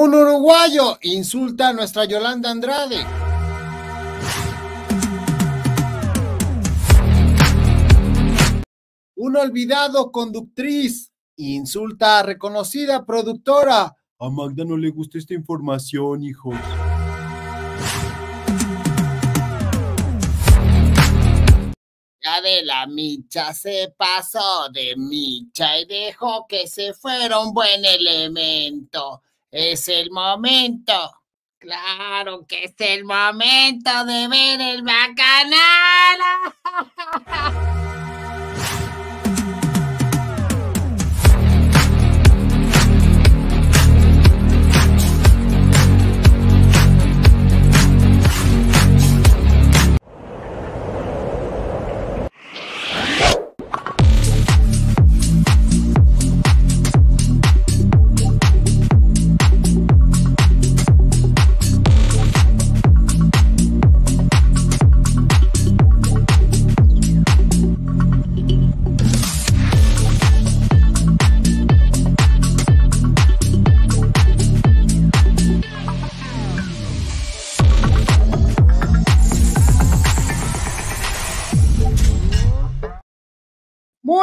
Un uruguayo insulta a nuestra Yolanda Andrade. Un olvidado conductriz insulta a reconocida productora. A Magda no le gusta esta información, hijos. Ya de la micha se pasó de micha y dejó que se fuera un buen elemento. Es el momento. Claro que es el momento de ver el bacanal.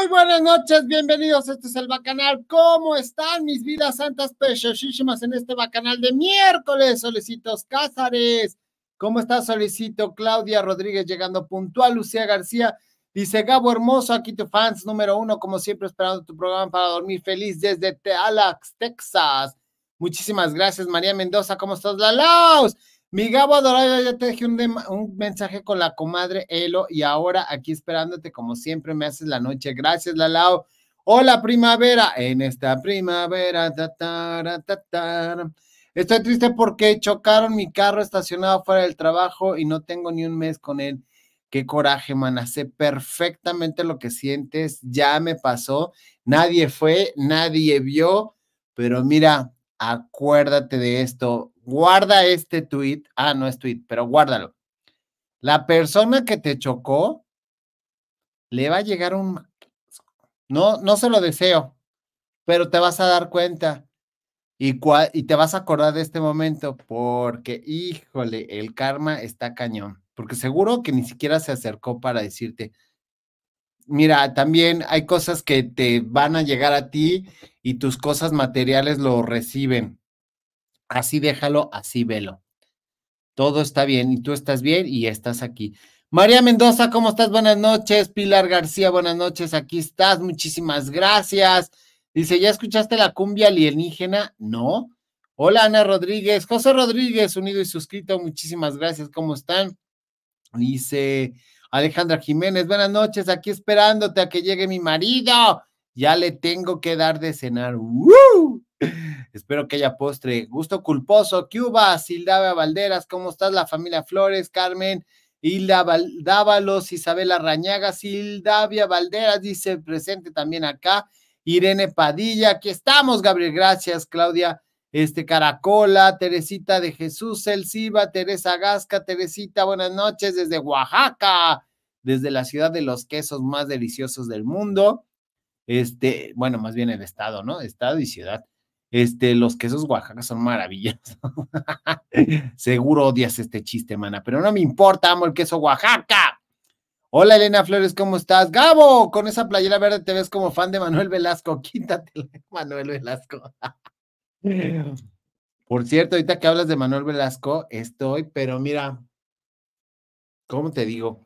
Buenas noches, bienvenidos. Este es el Bacanal. ¿Cómo están mis vidas santas preciosísimas en este Bacanal de miércoles? Solecitos Cázares. ¿Cómo estás, Solicito? Claudia Rodríguez llegando puntual. Lucía García dice: Gabo Hermoso, aquí tu fans número uno, como siempre, esperando tu programa para dormir feliz desde Tealax, Texas. Muchísimas gracias, María Mendoza. ¿Cómo estás, Lalaos? Mi Gabo adorado, ya te dejé un, un, mensaje con la comadre Elo y ahora aquí esperándote como siempre me haces la noche. Gracias, Lalao. Hola, primavera. En esta primavera. Estoy triste porque chocaron mi carro estacionado fuera del trabajo y no tengo ni un mes con él. Qué coraje, mana. Sé perfectamente lo que sientes. Ya me pasó. Nadie fue, nadie vio. Pero mira, acuérdate de esto guarda este tweet. Ah, no es tweet, pero guárdalo. La persona que te chocó le va a llegar un. No, no se lo deseo, pero te vas a dar cuenta y, y te vas a acordar de este momento porque, híjole, el karma está cañón. Porque seguro que ni siquiera se acercó para decirte, mira, también hay cosas que te van a llegar a ti y tus cosas materiales lo reciben Así déjalo, así velo. Todo está bien y tú estás bien y estás aquí. María Mendoza, ¿cómo estás? Buenas noches. Pilar García, buenas noches. Aquí estás. Muchísimas gracias. Dice, ¿ya escuchaste la cumbia alienígena? No. Hola, Ana Rodríguez. José Rodríguez, unido y suscrito. Muchísimas gracias. ¿Cómo están? Dice Alejandra Jiménez, buenas noches. Aquí esperándote a que llegue mi marido. Ya le tengo que dar de cenar. Espero que haya postre. Gusto culposo. Cuba, Sildavia Valderas, ¿cómo estás? La familia Flores, Carmen, Hilda Dávalos, Isabela Rañaga, Sildavia Valderas, dice presente también acá. Irene Padilla, aquí estamos, Gabriel, gracias, Claudia. Este Caracola, Teresita de Jesús, Elsiva, Teresa Gasca, Teresita, buenas noches desde Oaxaca, desde la ciudad de los quesos más deliciosos del mundo. Este, bueno, más bien el estado, ¿no? Estado y ciudad. Este, los quesos Oaxaca son maravillosos. Seguro odias este chiste, mana, pero no me importa, amo el queso Oaxaca. Hola Elena Flores, ¿cómo estás? Gabo, con esa playera verde te ves como fan de Manuel Velasco. Quítate, Manuel Velasco. Por cierto, ahorita que hablas de Manuel Velasco, estoy, pero mira, ¿cómo te digo?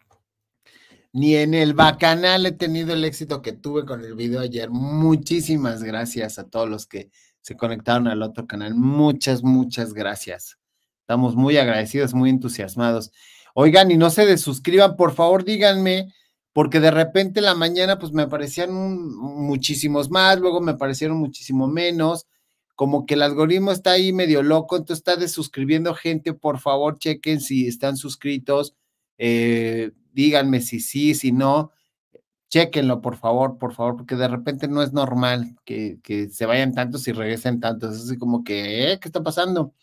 Ni en el bacanal he tenido el éxito que tuve con el video ayer. Muchísimas gracias a todos los que se conectaron al otro canal. Muchas, muchas gracias. Estamos muy agradecidos, muy entusiasmados. Oigan, y no se desuscriban, por favor, díganme, porque de repente en la mañana pues me aparecían muchísimos más, luego me aparecieron muchísimo menos, como que el algoritmo está ahí medio loco, entonces está desuscribiendo gente, por favor, chequen si están suscritos, eh, díganme si sí, si no, Chequenlo, por favor, por favor, porque de repente no es normal que, se vayan tantos y regresen tantos. Es así como que, ¿eh? ¿qué está pasando?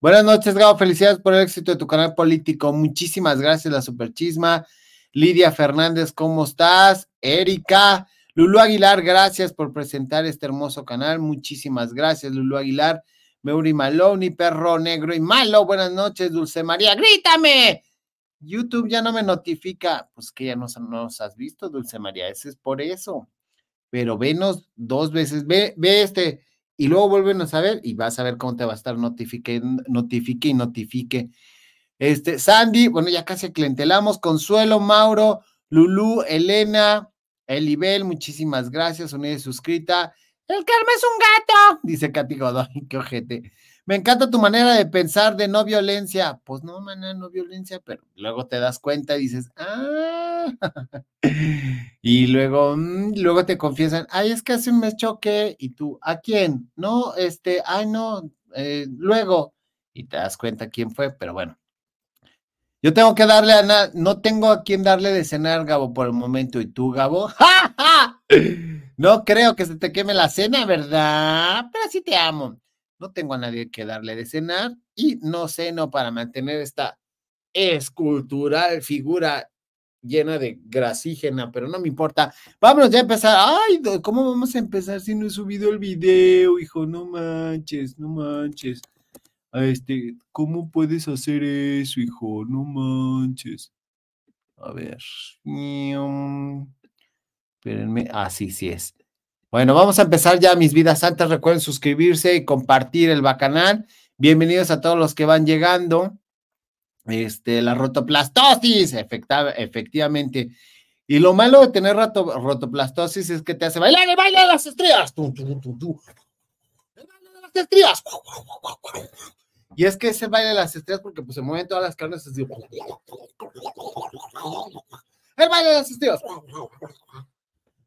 Buenas noches, Gabo. Felicidades por el éxito de tu canal político. Muchísimas gracias, la Superchisma. Lidia Fernández, ¿cómo estás? Erika. Lulu Aguilar, gracias por presentar este hermoso canal. Muchísimas gracias, Lulu Aguilar. Meuri Maloney, Perro Negro y Malo. Buenas noches, Dulce María. ¡Grítame! YouTube ya no me notifica. Pues que ya no nos has visto, Dulce María. Ese es por eso. Pero venos dos veces. Ve, ve este. Y luego vuelven a saber y vas a ver cómo te va a estar notifique, notifique y notifique. Este, Sandy, bueno, ya casi clientelamos. Consuelo, Mauro, Lulú, Elena, Elibel, muchísimas gracias. Unida suscrita. El Carmen es un gato, dice Katy Godoy, qué ojete. Me encanta tu manera de pensar de no violencia. Pues no, maná, no violencia, pero luego te das cuenta y dices, ah. y luego, mm, luego te confiesan, ay, es que hace un mes choqué. Y tú, ¿a quién? No, este, ay, no, eh, luego. Y te das cuenta quién fue, pero bueno. Yo tengo que darle a no tengo a quién darle de cenar, Gabo, por el momento. ¿Y tú, Gabo? No creo que se te queme la cena, ¿verdad? Pero sí te amo no tengo a nadie que darle de cenar y no ceno para mantener esta escultural figura llena de grasígena, pero no me importa. Vámonos ya a empezar. Ay, ¿cómo vamos a empezar si no he subido el video, hijo? No manches, no manches. Este, ¿cómo puedes hacer eso, hijo? No manches. A ver. Espérenme. Ah, sí, sí es. Bueno, vamos a empezar ya, mis vidas santas. Recuerden suscribirse y compartir el bacanal. Bienvenidos a todos los que van llegando. Este, la rotoplastosis, efectivamente. Y lo malo de tener rotoplastosis es que te hace bailar el baile de las estrellas. El baile de las estrellas. Y es que es el baile de las estrellas porque pues se mueven todas las carnes así. El baile de las estrellas.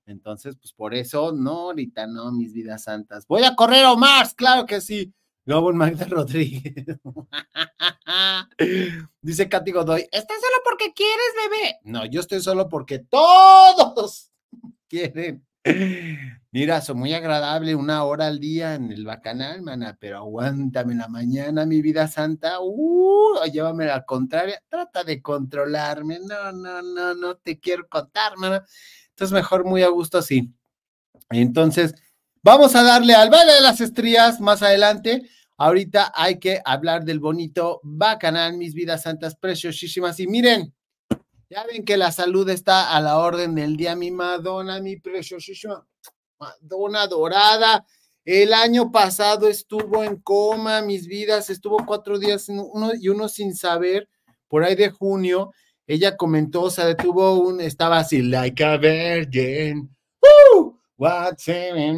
Entonces, pues por eso, no, ahorita no, mis vidas santas. Voy a correr o más, claro que sí. Gabo Magda Rodríguez. Dice Katy Godoy, ¿estás solo porque quieres, bebé? No, yo estoy solo porque todos quieren. Mira, soy muy agradable una hora al día en el bacanal, mana, pero aguántame la mañana, mi vida santa. Uh, llévame al contrario. Trata de controlarme. No, no, no, no te quiero contar, mana. Entonces, mejor muy a gusto así. Entonces, vamos a darle al baile de las estrías más adelante. Ahorita hay que hablar del bonito bacanal, mis vidas santas preciosísimas. Y miren, ya ven que la salud está a la orden del día, mi Madonna, mi preciosísima Madonna dorada. El año pasado estuvo en coma, mis vidas, estuvo cuatro días uno y uno sin saber, por ahí de junio, ella comentó, o sea, detuvo un, estaba así, like a virgin. Woo! What's in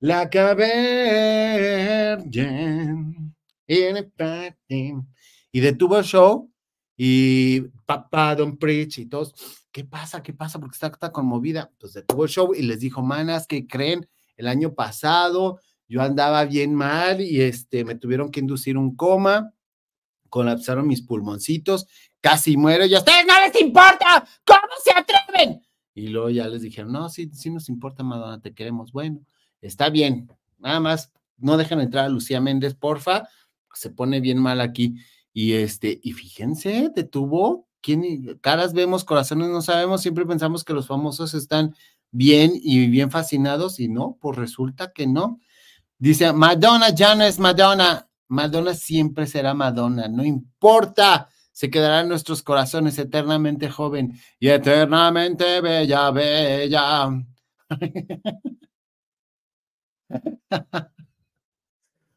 like a virgin. Y detuvo el show y papá Don Preach y todos, ¿qué pasa? ¿Qué pasa? Porque está, está conmovida. Pues detuvo el show y les dijo, manas, ¿qué creen? El año pasado yo andaba bien mal y este, me tuvieron que inducir un coma colapsaron mis pulmoncitos, casi muero y a ustedes no les importa, ¿cómo se atreven? Y luego ya les dijeron, no, sí, sí nos importa, Madonna, te queremos. Bueno, está bien, nada más no dejen entrar a Lucía Méndez, porfa, se pone bien mal aquí. Y este, y fíjense, detuvo, ¿quién? Caras vemos, corazones no sabemos, siempre pensamos que los famosos están bien y bien fascinados, y no, pues resulta que no. Dice, Madonna ya no es Madonna, Madonna siempre será Madonna, no importa, se quedará en nuestros corazones eternamente joven y eternamente bella, bella.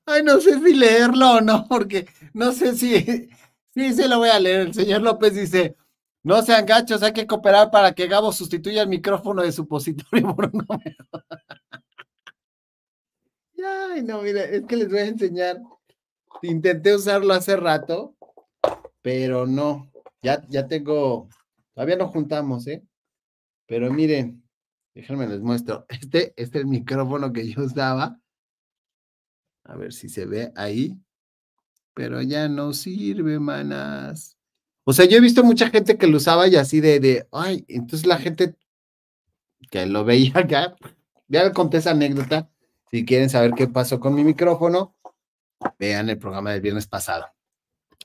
Ay, no sé si leerlo o no, porque no sé si, sí, se lo voy a leer. El señor López dice, no sean gachos, hay que cooperar para que Gabo sustituya el micrófono de supositorio por un Ay, no, mire, es que les voy a enseñar Intenté usarlo hace rato, pero no. Ya, ya tengo, todavía no juntamos, ¿eh? Pero miren, déjenme les muestro. Este, este es el micrófono que yo usaba. A ver si se ve ahí. Pero ya no sirve, manas. O sea, yo he visto mucha gente que lo usaba y así de, de, ay, entonces la gente que lo veía acá, ya le conté esa anécdota. Si quieren saber qué pasó con mi micrófono, Vean el programa del viernes pasado.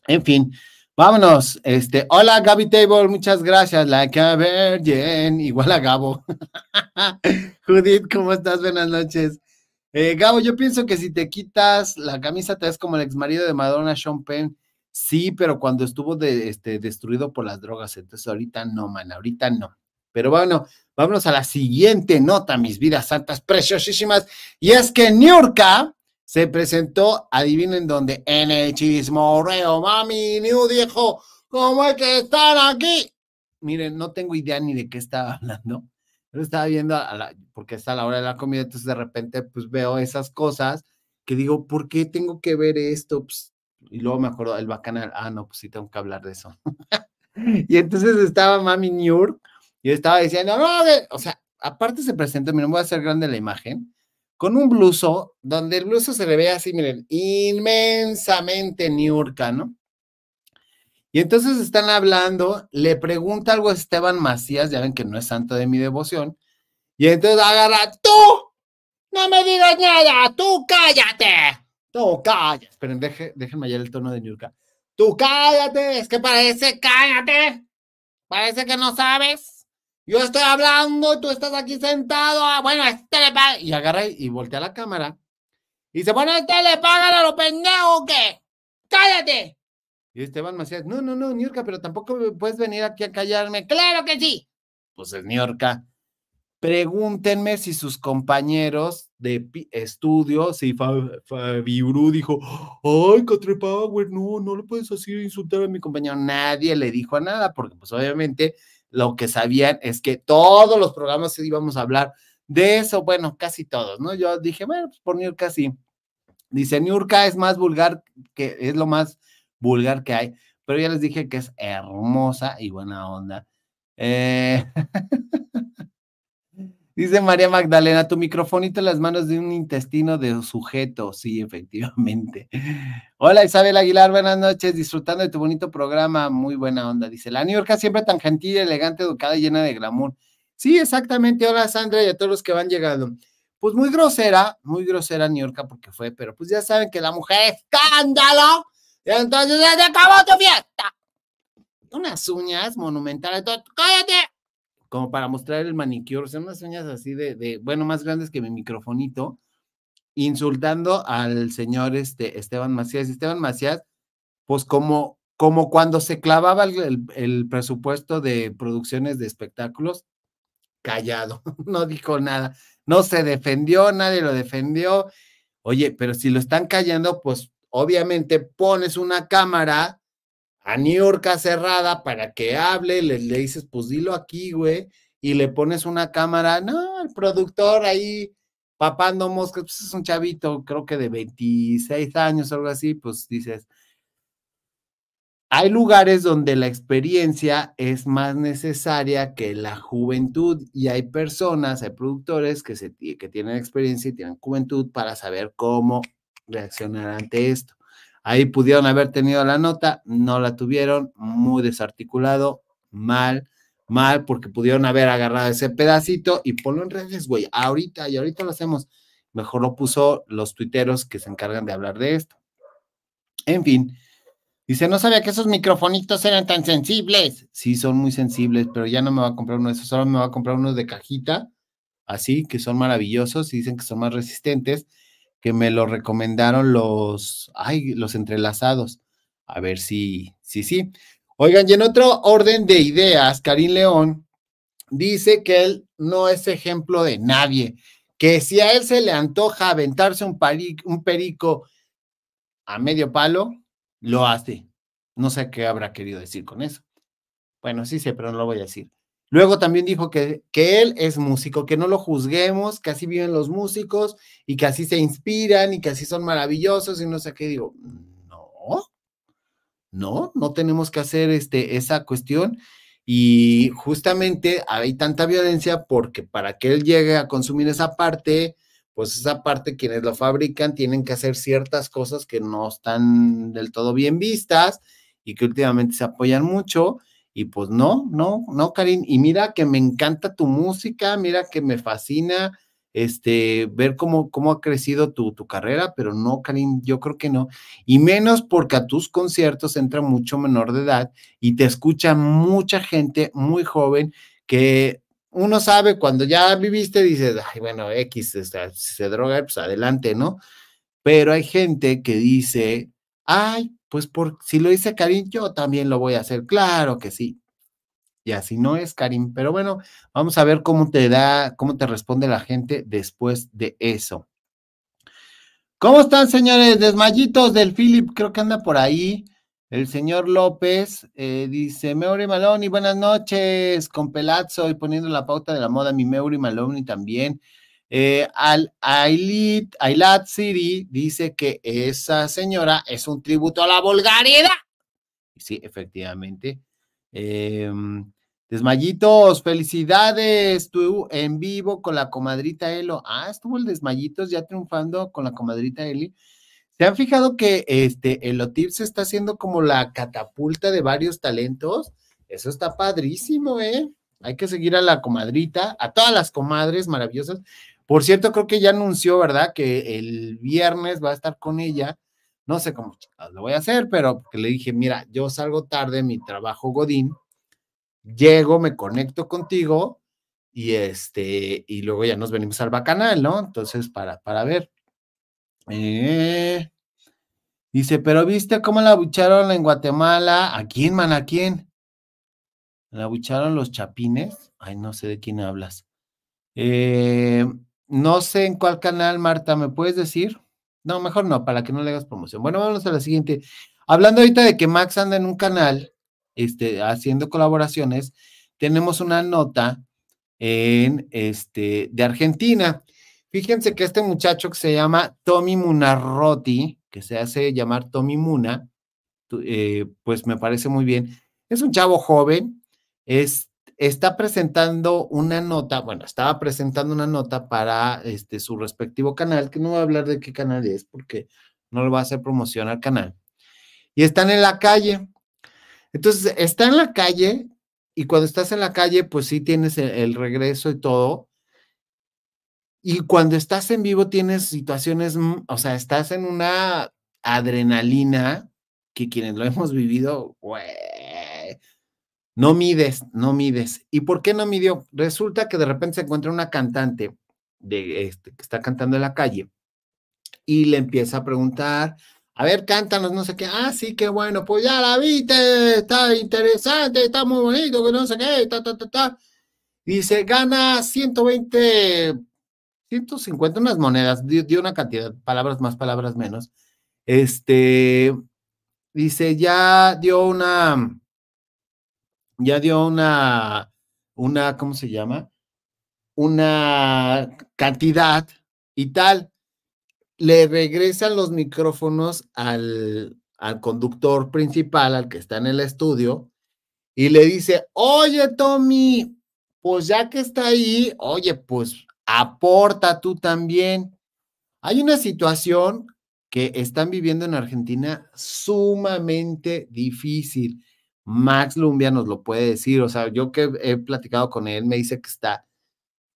En fin, vámonos. Este, hola Gaby Table, muchas gracias. Like a virgin, igual a Gabo. Judith, ¿cómo estás? Buenas noches. Eh, Gabo, yo pienso que si te quitas la camisa te ves como el ex marido de Madonna, Sean Penn. Sí, pero cuando estuvo de, este, destruido por las drogas, entonces ahorita no, man, ahorita no. Pero bueno, vámonos a la siguiente nota, mis vidas santas preciosísimas. Y es que Niurka se presentó, adivinen dónde, en el chismorreo. Mami, New dijo, ¿cómo es que están aquí? Miren, no tengo idea ni de qué estaba hablando. Yo estaba viendo, porque está la hora de la comida, entonces de repente pues veo esas cosas que digo, ¿por qué tengo que ver esto? Pues, y luego me acuerdo, el bacanal, ah, no, pues sí tengo que hablar de eso. y entonces estaba Mami New y yo estaba diciendo, no, o sea, aparte se presenta, miren, voy a hacer grande la imagen, con un bluso, donde el bluso se le ve así, miren, inmensamente niurca, ¿no? Y entonces están hablando, le pregunta algo a Esteban Macías, ya ven que no es santo de mi devoción, y entonces agarra, tú, no me digas nada, tú cállate, tú cállate. Esperen, déjenme hallar el tono de Niurka. Tú cállate, es que parece, cállate, parece que no sabes. Yo estoy hablando tú estás aquí sentado. Ah, bueno, este le paga. Y agarra y voltea la cámara. Y se pone, este le pagan a los pendejos qué? ¡Cállate! Y Esteban Macías, no, no, no, Niurka, pero tampoco puedes venir aquí a callarme. ¡Claro que sí! Pues es Niurka. Pregúntenme si sus compañeros de estudio, si Fabiuru dijo, ay, Catre Power, no, no le puedes así insultar a mi compañero. Nadie le dijo nada, porque pues obviamente lo que sabían es que todos los programas íbamos a hablar de eso, bueno, casi todos, ¿no? Yo dije, bueno, pues por Niurka sí. Dice, Niurka es más vulgar, que es lo más vulgar que hay, pero ya les dije que es hermosa y buena onda. Eh... Dice María Magdalena, tu microfonito en las manos de un intestino de sujeto. Sí, efectivamente. Hola Isabel Aguilar, buenas noches, disfrutando de tu bonito programa, muy buena onda. Dice, la New siempre tan gentil, elegante, educada y llena de glamour. Sí, exactamente. Hola Sandra y a todos los que van llegando. Pues muy grosera, muy grosera New porque fue, pero pues ya saben que la mujer escándalo. Y entonces se acabó tu fiesta. Unas uñas monumentales. Cállate, como para mostrar el manicure, o unas uñas así de, bueno, más grandes que mi microfonito, insultando al señor este, Esteban Macías. Esteban Macías, pues como, como cuando se clavaba el, el presupuesto de producciones de espectáculos, callado, no dijo nada, no se defendió, nadie lo defendió. Oye, pero si lo están callando, pues obviamente pones una cámara a York cerrada para que hable, le, le, dices, pues dilo aquí, güey, y le pones una cámara, no, el productor ahí papando moscas, pues es un chavito, creo que de 26 años algo así, pues dices, hay lugares donde la experiencia es más necesaria que la juventud y hay personas, hay productores que, se, que tienen experiencia y tienen juventud para saber cómo reaccionar ante esto. Ahí pudieron haber tenido la nota, no la tuvieron, muy desarticulado, mal, mal, porque pudieron haber agarrado ese pedacito y ponlo en redes, güey, ahorita y ahorita lo hacemos. Mejor lo puso los tuiteros que se encargan de hablar de esto. En fin, dice, no sabía que esos microfonitos eran tan sensibles. Sí, son muy sensibles, pero ya no me va a comprar uno de esos, solo me va a comprar uno de cajita, así, que son maravillosos y dicen que son más resistentes que me lo recomendaron los, ay, los entrelazados. A ver si, si, sí. Oigan, y en otro orden de ideas, Karim León dice que él no es ejemplo de nadie, que si a él se le antoja aventarse un, un perico a medio palo, lo hace. No sé qué habrá querido decir con eso. Bueno, sí sé, pero no lo voy a decir. Luego también dijo que, que él es músico, que no lo juzguemos, que así viven los músicos y que así se inspiran y que así son maravillosos y no sé qué. Digo, no, no, no tenemos que hacer este, esa cuestión. Y justamente hay tanta violencia porque para que él llegue a consumir esa parte, pues esa parte quienes lo fabrican tienen que hacer ciertas cosas que no están del todo bien vistas y que últimamente se apoyan mucho y pues no, no, no, Karim. Y mira que me encanta tu música, mira que me fascina este, ver cómo, cómo ha crecido tu, tu carrera, pero no, Karim, yo creo que no. Y menos porque a tus conciertos entra mucho menor de edad y te escucha mucha gente muy joven que uno sabe cuando ya viviste, dices, ay, bueno, X, se droga, pues adelante, ¿no? Pero hay gente que dice, ay, pues por, si lo dice Karim, yo también lo voy a hacer. Claro que sí. Y así no es, Karim. Pero bueno, vamos a ver cómo te da, cómo te responde la gente después de eso. ¿Cómo están, señores? Desmayitos del Philip, creo que anda por ahí. El señor López eh, dice, Meuri Maloney, buenas noches, con Pelazzo y poniendo la pauta de la moda, mi Meuri Maloney también. Eh, al Ailat City dice que esa señora es un tributo a la vulgaridad. Sí, efectivamente. Em, desmayitos, felicidades, tú en vivo con la comadrita Elo. Ah, estuvo el Desmayitos ya triunfando con la comadrita Eli. ¿Se han fijado que este, el OTIP se está haciendo como la catapulta de varios talentos? Eso está padrísimo, ¿eh? Hay que seguir a la comadrita, a todas las comadres maravillosas. Por cierto, creo que ya anunció, ¿verdad? Que el viernes va a estar con ella. No sé cómo lo voy a hacer, pero le dije, mira, yo salgo tarde, mi trabajo Godín, llego, me conecto contigo y este, y luego ya nos venimos al bacanal, ¿no? Entonces, para, para ver. Eh, dice, pero viste cómo la bucharon en Guatemala. ¿A quién, man? ¿A quién? ¿La bucharon los chapines? Ay, no sé de quién hablas. Eh, no sé en cuál canal, Marta, ¿me puedes decir? No, mejor no, para que no le hagas promoción. Bueno, vamos a la siguiente. Hablando ahorita de que Max anda en un canal, este, haciendo colaboraciones, tenemos una nota en este de Argentina. Fíjense que este muchacho que se llama Tommy Munarroti, que se hace llamar Tommy Muna, eh, pues me parece muy bien. Es un chavo joven, es, está presentando una nota, bueno, estaba presentando una nota para este, su respectivo canal, que no voy a hablar de qué canal es porque no le va a hacer promoción al canal. Y están en la calle. Entonces, está en la calle y cuando estás en la calle, pues sí tienes el regreso y todo, y cuando estás en vivo tienes situaciones, mm, o sea, estás en una adrenalina que quienes lo hemos vivido, no mides, no mides. ¿Y por qué no midió? Resulta que de repente se encuentra una cantante de este, que está cantando en la calle y le empieza a preguntar, a ver, cántanos, no sé qué. Ah, sí, qué bueno, pues ya la viste, está interesante, está muy bonito, que no sé qué, ta, ta, ta, ta. Dice, gana 120 150 unas monedas, dio, una cantidad, palabras más, palabras menos. Este, dice, ya dio una, ya dio una, una, ¿cómo se llama? Una cantidad y tal. Le regresan los micrófonos al, al conductor principal, al que está en el estudio, y le dice, oye, Tommy, pues ya que está ahí, oye, pues aporta tú también. Hay una situación que están viviendo en Argentina sumamente difícil. Max Lumbia nos lo puede decir, o sea, yo que he platicado con él, me dice que está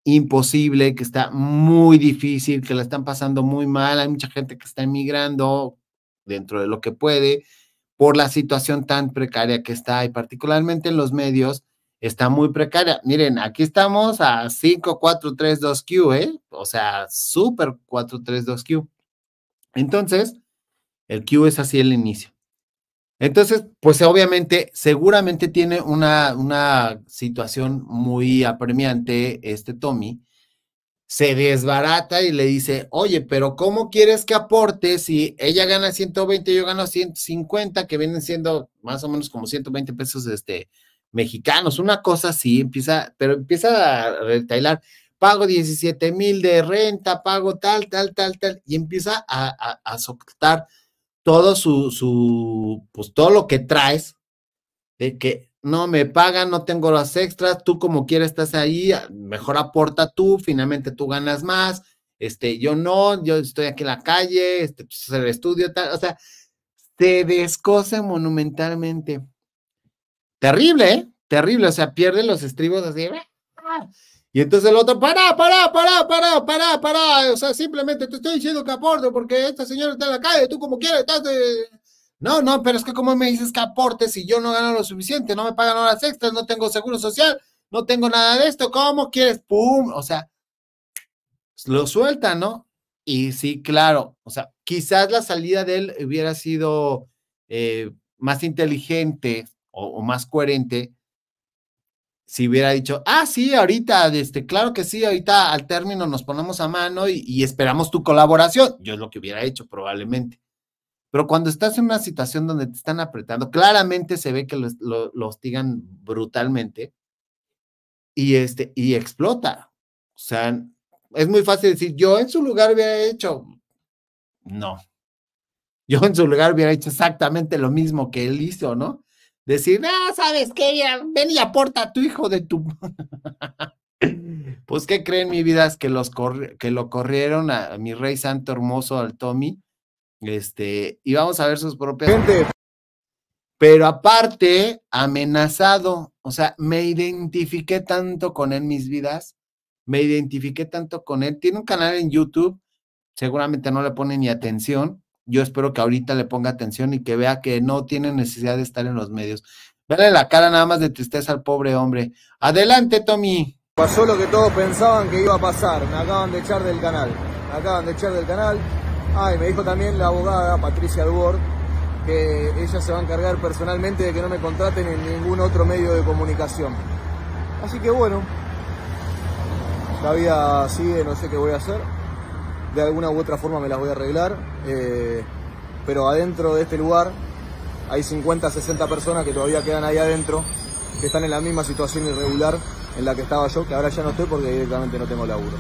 imposible, que está muy difícil, que la están pasando muy mal, hay mucha gente que está emigrando dentro de lo que puede por la situación tan precaria que está y particularmente en los medios, está muy precaria. Miren, aquí estamos a 5, 4, 3, 2 Q, ¿eh? O sea, súper 4, 3, 2 Q. Entonces, el Q es así el inicio. Entonces, pues obviamente, seguramente tiene una, una situación muy apremiante este Tommy. Se desbarata y le dice, oye, pero ¿cómo quieres que aporte si ella gana 120 y yo gano 150, que vienen siendo más o menos como 120 pesos este, mexicanos, una cosa así, empieza, pero empieza a retailar, pago 17 mil de renta, pago tal, tal, tal, tal, y empieza a, a, soltar todo su, su, pues todo lo que traes, de que no me pagan, no tengo las extras, tú como quieras estás ahí, mejor aporta tú, finalmente tú ganas más, este, yo no, yo estoy aquí en la calle, este, pues, el estudio, tal, o sea, se descoce monumentalmente. Terrible, ¿eh? Terrible, o sea, pierde los estribos así. Y entonces el otro, para, para, para, para, para, para. O sea, simplemente te estoy diciendo que aporte porque esta señora está en la calle, tú como quieras, estás de... No, no, pero es que como me dices que aporte si yo no gano lo suficiente, no me pagan horas extras, no tengo seguro social, no tengo nada de esto, ¿cómo quieres? ¡Pum! O sea, lo suelta, ¿no? Y sí, claro, o sea, quizás la salida de él hubiera sido eh, más inteligente o, más coherente si hubiera dicho, ah, sí, ahorita, este, claro que sí, ahorita al término nos ponemos a mano y, esperamos tu colaboración. Yo es lo que hubiera hecho probablemente. Pero cuando estás en una situación donde te están apretando, claramente se ve que lo, lo hostigan brutalmente y, este, y explota. O sea, es muy fácil decir, yo en su lugar hubiera hecho. No. Yo en su lugar hubiera hecho exactamente lo mismo que él hizo, ¿no? Decir, ah, ¿sabes qué? Ven y aporta a tu hijo de tu. pues, ¿qué creen, mi vida? Es que, los que lo corrieron a, mi rey santo hermoso, al Tommy. Este, y vamos a ver sus propias. Gente. Pero aparte, amenazado. O sea, me identifiqué tanto con él mis vidas me identifiqué tanto con él. Tiene un canal en YouTube, seguramente no le pone ni atención. Yo espero que ahorita le ponga atención y que vea que no tiene necesidad de estar en los medios. Vele la cara nada más de tristeza al pobre hombre. Adelante, Tommy. Pasó lo que todos pensaban que iba a pasar. Me acaban de echar del canal. Me acaban de echar del canal. Ay, me dijo también la abogada Patricia Duort que ella se va a encargar personalmente de que no me contraten en ningún otro medio de comunicación. Así que bueno, la vida sigue, no sé qué voy a hacer. De alguna u otra forma me las voy a arreglar. Eh, pero adentro de este lugar hay 50, 60 personas que todavía quedan ahí adentro, que están en la misma situación irregular en la que estaba yo, que ahora ya no estoy porque directamente no tengo laburo.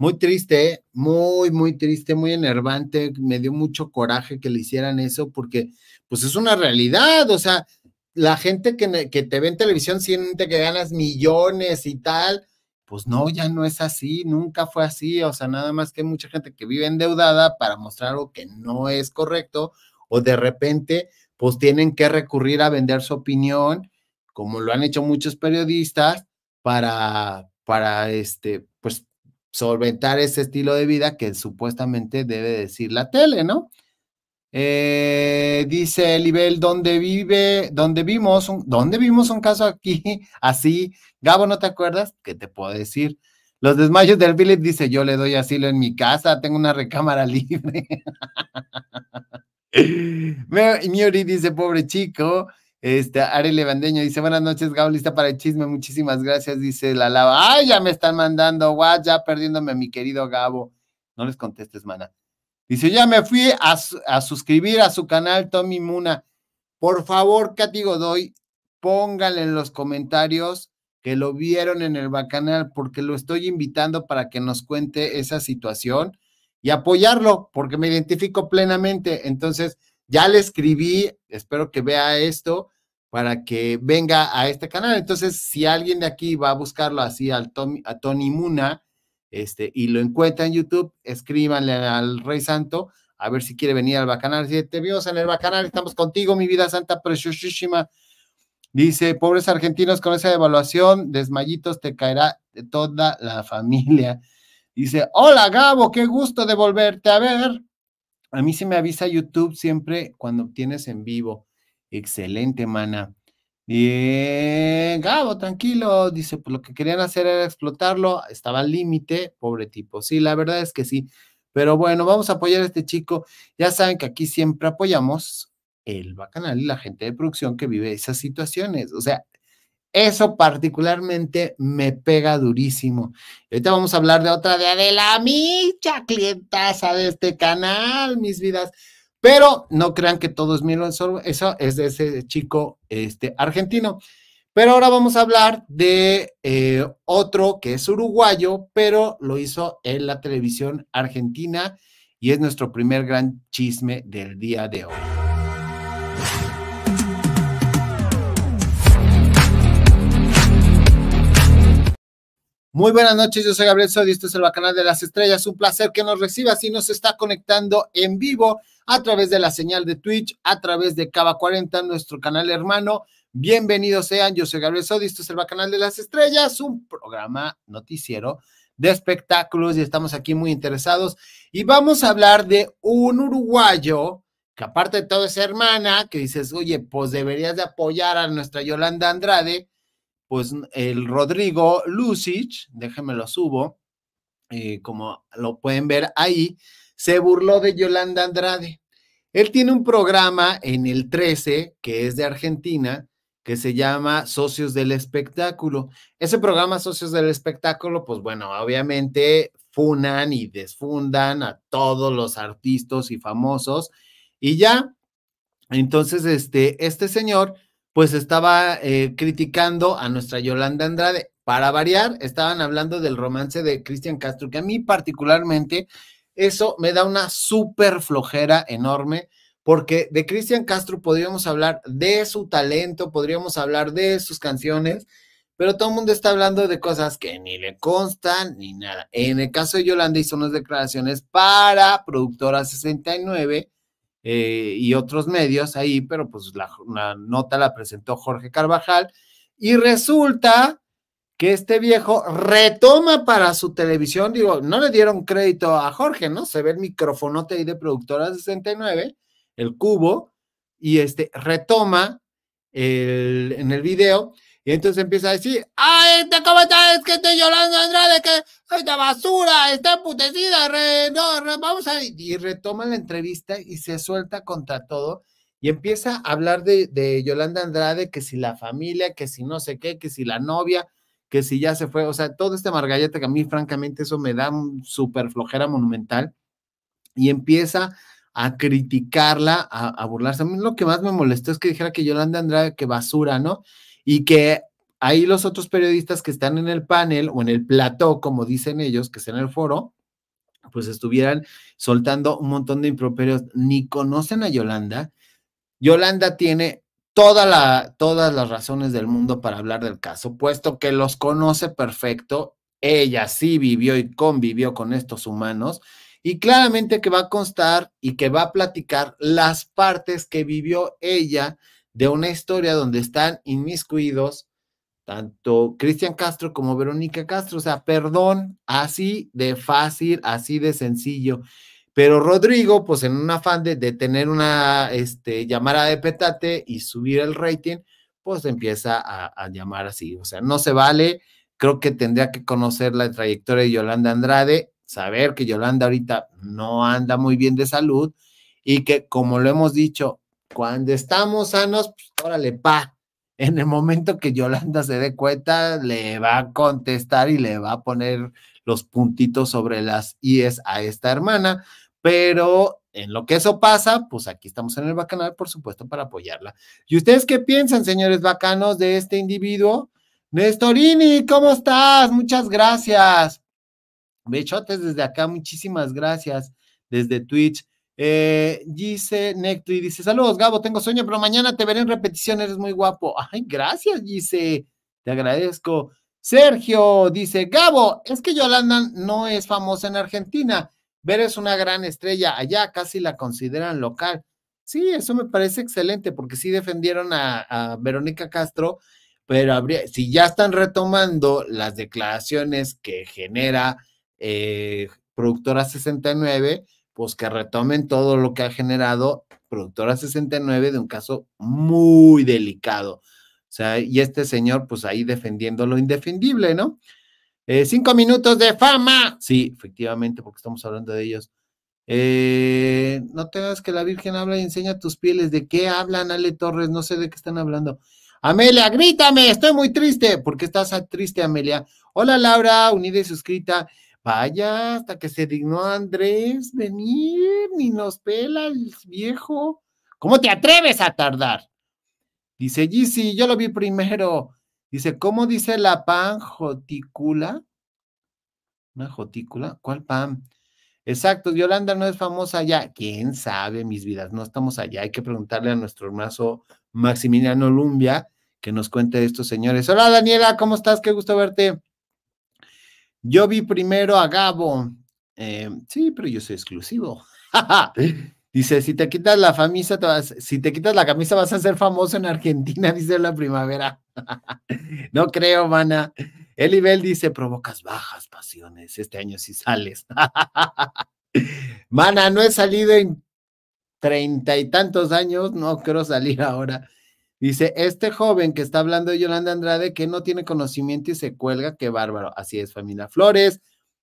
Muy triste, muy, muy triste, muy enervante. Me dio mucho coraje que le hicieran eso porque, pues es una realidad. O sea, la gente que, que, te ve en televisión siente que ganas millones y tal, pues no, ya no es así, nunca fue así, o sea, nada más que hay mucha gente que vive endeudada para mostrar algo que no es correcto, o de repente, pues tienen que recurrir a vender su opinión, como lo han hecho muchos periodistas, para, para este, pues, solventar ese estilo de vida que supuestamente debe decir la tele, ¿no? Eh, dice Elibel, ¿dónde vive? ¿Dónde vimos? Un, ¿Dónde vimos un caso aquí? Así. Gabo, ¿no te acuerdas? ¿Qué te puedo decir? Los desmayos del Philip dice, yo le doy asilo en mi casa, tengo una recámara libre. Miori dice, pobre chico. Este, Ari Levandeño dice, buenas noches, Gabo, lista para el chisme, muchísimas gracias, dice la lava. Ay, ya me están mandando, guau, ya perdiéndome mi querido Gabo. No les contestes, mana. Dice, ya me fui a, suscribir a su canal Tommy Muna. Por favor, Katy Godoy, pónganle en los comentarios que lo vieron en el bacanal, porque lo estoy invitando para que nos cuente esa situación y apoyarlo, porque me identifico plenamente. Entonces, ya le escribí, espero que vea esto para que venga a este canal. Entonces, si alguien de aquí va a buscarlo así al a Tony Muna, este, y lo encuentra en YouTube, escríbanle al Rey Santo a ver si quiere venir al Bacanal. Te vimos en el Bacanal, estamos contigo, mi vida santa preciosísima. Dice, pobres argentinos con esa evaluación, desmayitos te caerá toda la familia. Dice, hola Gabo, qué gusto de volverte a ver. A mí se me avisa YouTube siempre cuando tienes en vivo. Excelente, mana. Bien, Gabo, tranquilo. Dice, pues lo que querían hacer era explotarlo, estaba al límite, pobre tipo. Sí, la verdad es que sí. Pero bueno, vamos a apoyar a este chico. Ya saben que aquí siempre apoyamos el bacanal y la gente de producción que vive esas situaciones. O sea, eso particularmente me pega durísimo. ahorita vamos a hablar de otra de Adela Micha, clientaza de este canal, mis vidas. Pero no crean que todo es miel eso es de ese chico este, argentino. Pero ahora vamos a hablar de eh, otro que es uruguayo, pero lo hizo en la televisión argentina y es nuestro primer gran chisme del día de hoy. Muy buenas noches, yo soy Gabriel Sodi, este es el Canal de las Estrellas. Un placer que nos reciba si nos está conectando en vivo a través de la señal de Twitch, a través de Cava 40, nuestro canal hermano. Bienvenidos sean, yo soy Gabriel Sodi, esto es el Canal de las Estrellas, un programa noticiero de espectáculos y estamos aquí muy interesados. Y vamos a hablar de un uruguayo que aparte de todo es hermana, que dices, oye, pues deberías de apoyar a nuestra Yolanda Andrade, pues el Rodrigo Lucich, déjenme lo subo, eh, como lo pueden ver ahí, se burló de Yolanda Andrade. Él tiene un programa en el 13, que es de Argentina, que se llama Socios del Espectáculo. Ese programa Socios del Espectáculo, pues bueno, obviamente funan y desfundan a todos los artistas y famosos y ya, entonces, este, este señor, pues estaba eh, criticando a nuestra Yolanda Andrade. Para variar, estaban hablando del romance de Cristian Castro, que a mí particularmente eso me da una súper flojera enorme, porque de Cristian Castro podríamos hablar de su talento, podríamos hablar de sus canciones, pero todo el mundo está hablando de cosas que ni le constan ni nada. En el caso de Yolanda hizo unas declaraciones para Productora 69 eh, y otros medios ahí, pero pues la, nota la presentó Jorge Carvajal y resulta que este viejo retoma para su televisión, digo, no le dieron crédito a Jorge, ¿no? Se ve el microfonote ahí de productora 69, el cubo, y este retoma el, en el video y entonces empieza a decir, ¡ay, este, cómo está! Es que estoy Yolanda Andrade, que esta basura, está emputecida, no, vamos a... Y retoma la entrevista y se suelta contra todo y empieza a hablar de, de Yolanda Andrade, que si la familia, que si no sé qué, que si la novia, que si ya se fue, o sea, todo este margallete que a mí francamente eso me da súper flojera monumental y empieza a criticarla, a, a, burlarse. A mí lo que más me molestó es que dijera que Yolanda Andrade, que basura, ¿no? y que ahí los otros periodistas que están en el panel o en el plató, como dicen ellos, que es en el foro, pues estuvieran soltando un montón de improperios. Ni conocen a Yolanda. Yolanda tiene todas las razones del mundo para hablar del caso, puesto que los conoce perfecto. Ella sí vivió y convivió con estos humanos y claramente que va a constar y que va a platicar las partes que vivió ella de una historia donde están inmiscuidos tanto Cristian Castro como Verónica Castro. O sea, perdón, así de fácil, así de sencillo. Pero Rodrigo, pues en un afán de, tener una este, llamada de petate y subir el rating, pues empieza a, llamar así. O sea, no se vale. Creo que tendría que conocer la trayectoria de Yolanda Andrade, saber que Yolanda ahorita no anda muy bien de salud y que, como lo hemos dicho, cuando estamos sanos, pues órale, pa. En el momento que Yolanda se dé cuenta, le va a contestar y le va a poner los puntitos sobre las IES a esta hermana, pero en lo que eso pasa, pues aquí estamos en el bacanal, por supuesto, para apoyarla. ¿Y ustedes qué piensan, señores bacanos, de este individuo? Nestorini, ¿cómo estás? Muchas gracias. Bechotes desde acá, muchísimas gracias desde Twitch. Eh, dice y dice, saludos Gabo, tengo sueño, pero mañana te veré en repetición, eres muy guapo. Ay, gracias, dice, te agradezco. Sergio dice, Gabo, es que Yolanda no es famosa en Argentina, ver es una gran estrella, allá casi la consideran local. Sí, eso me parece excelente, porque sí defendieron a, Verónica Castro, pero habría, si ya están retomando las declaraciones que genera eh, Productora 69, pues que retomen todo lo que ha generado Productora 69 de un caso muy delicado. O sea, y este señor, pues ahí defendiendo lo indefendible, ¿no? Eh, cinco minutos de fama. Sí, efectivamente, porque estamos hablando de ellos. Eh, no tengas que la Virgen habla y enseña tus pieles. ¿De qué hablan, Ale Torres? No sé de qué están hablando. Amelia, grítame, estoy muy triste. ¿Por qué estás triste, Amelia? Hola, Laura, unida y suscrita. Vaya, hasta que se dignó Andrés venir, ni nos pela el viejo. ¿Cómo te atreves a tardar? Dice Gisi, yo lo vi primero. Dice, ¿cómo dice la pan jotícula? ¿Una jotícula? ¿Cuál pan? Exacto, Yolanda no es famosa allá. ¿Quién sabe, mis vidas? No estamos allá. Hay que preguntarle a nuestro hermano Maximiliano Lumbia que nos cuente de estos señores. Hola, Daniela, ¿cómo estás? Qué gusto verte. Yo vi primero a Gabo. Eh, sí, pero yo soy exclusivo. dice, si te quitas la camisa, si te quitas la camisa vas a ser famoso en Argentina, dice la primavera. no creo, mana. Elibel dice, provocas bajas pasiones. Este año sí sales. mana, no he salido en treinta y tantos años, no quiero salir ahora. Dice, este joven que está hablando de Yolanda Andrade, que no tiene conocimiento y se cuelga, qué bárbaro. Así es, familia Flores.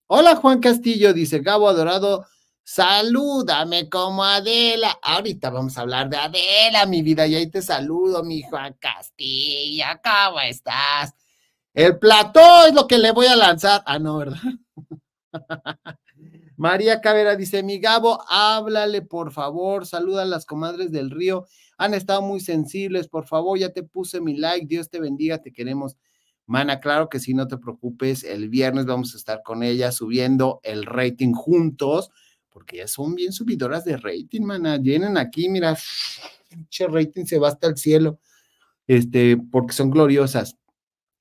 Hola, Juan Castillo, dice Gabo Adorado, salúdame como Adela. Ahorita vamos a hablar de Adela, mi vida, y ahí te saludo, mi Juan Castillo, ¿cómo estás? El plató es lo que le voy a lanzar. Ah, no, ¿verdad? María Cavera dice, mi Gabo, háblale, por favor, saluda a las comadres del río. Han estado muy sensibles, por favor, ya te puse mi like, Dios te bendiga, te queremos. Mana, claro que sí, no te preocupes, el viernes vamos a estar con ella subiendo el rating juntos, porque ya son bien subidoras de rating, mana. Vienen aquí, mira, el rating se va hasta el cielo, este, porque son gloriosas.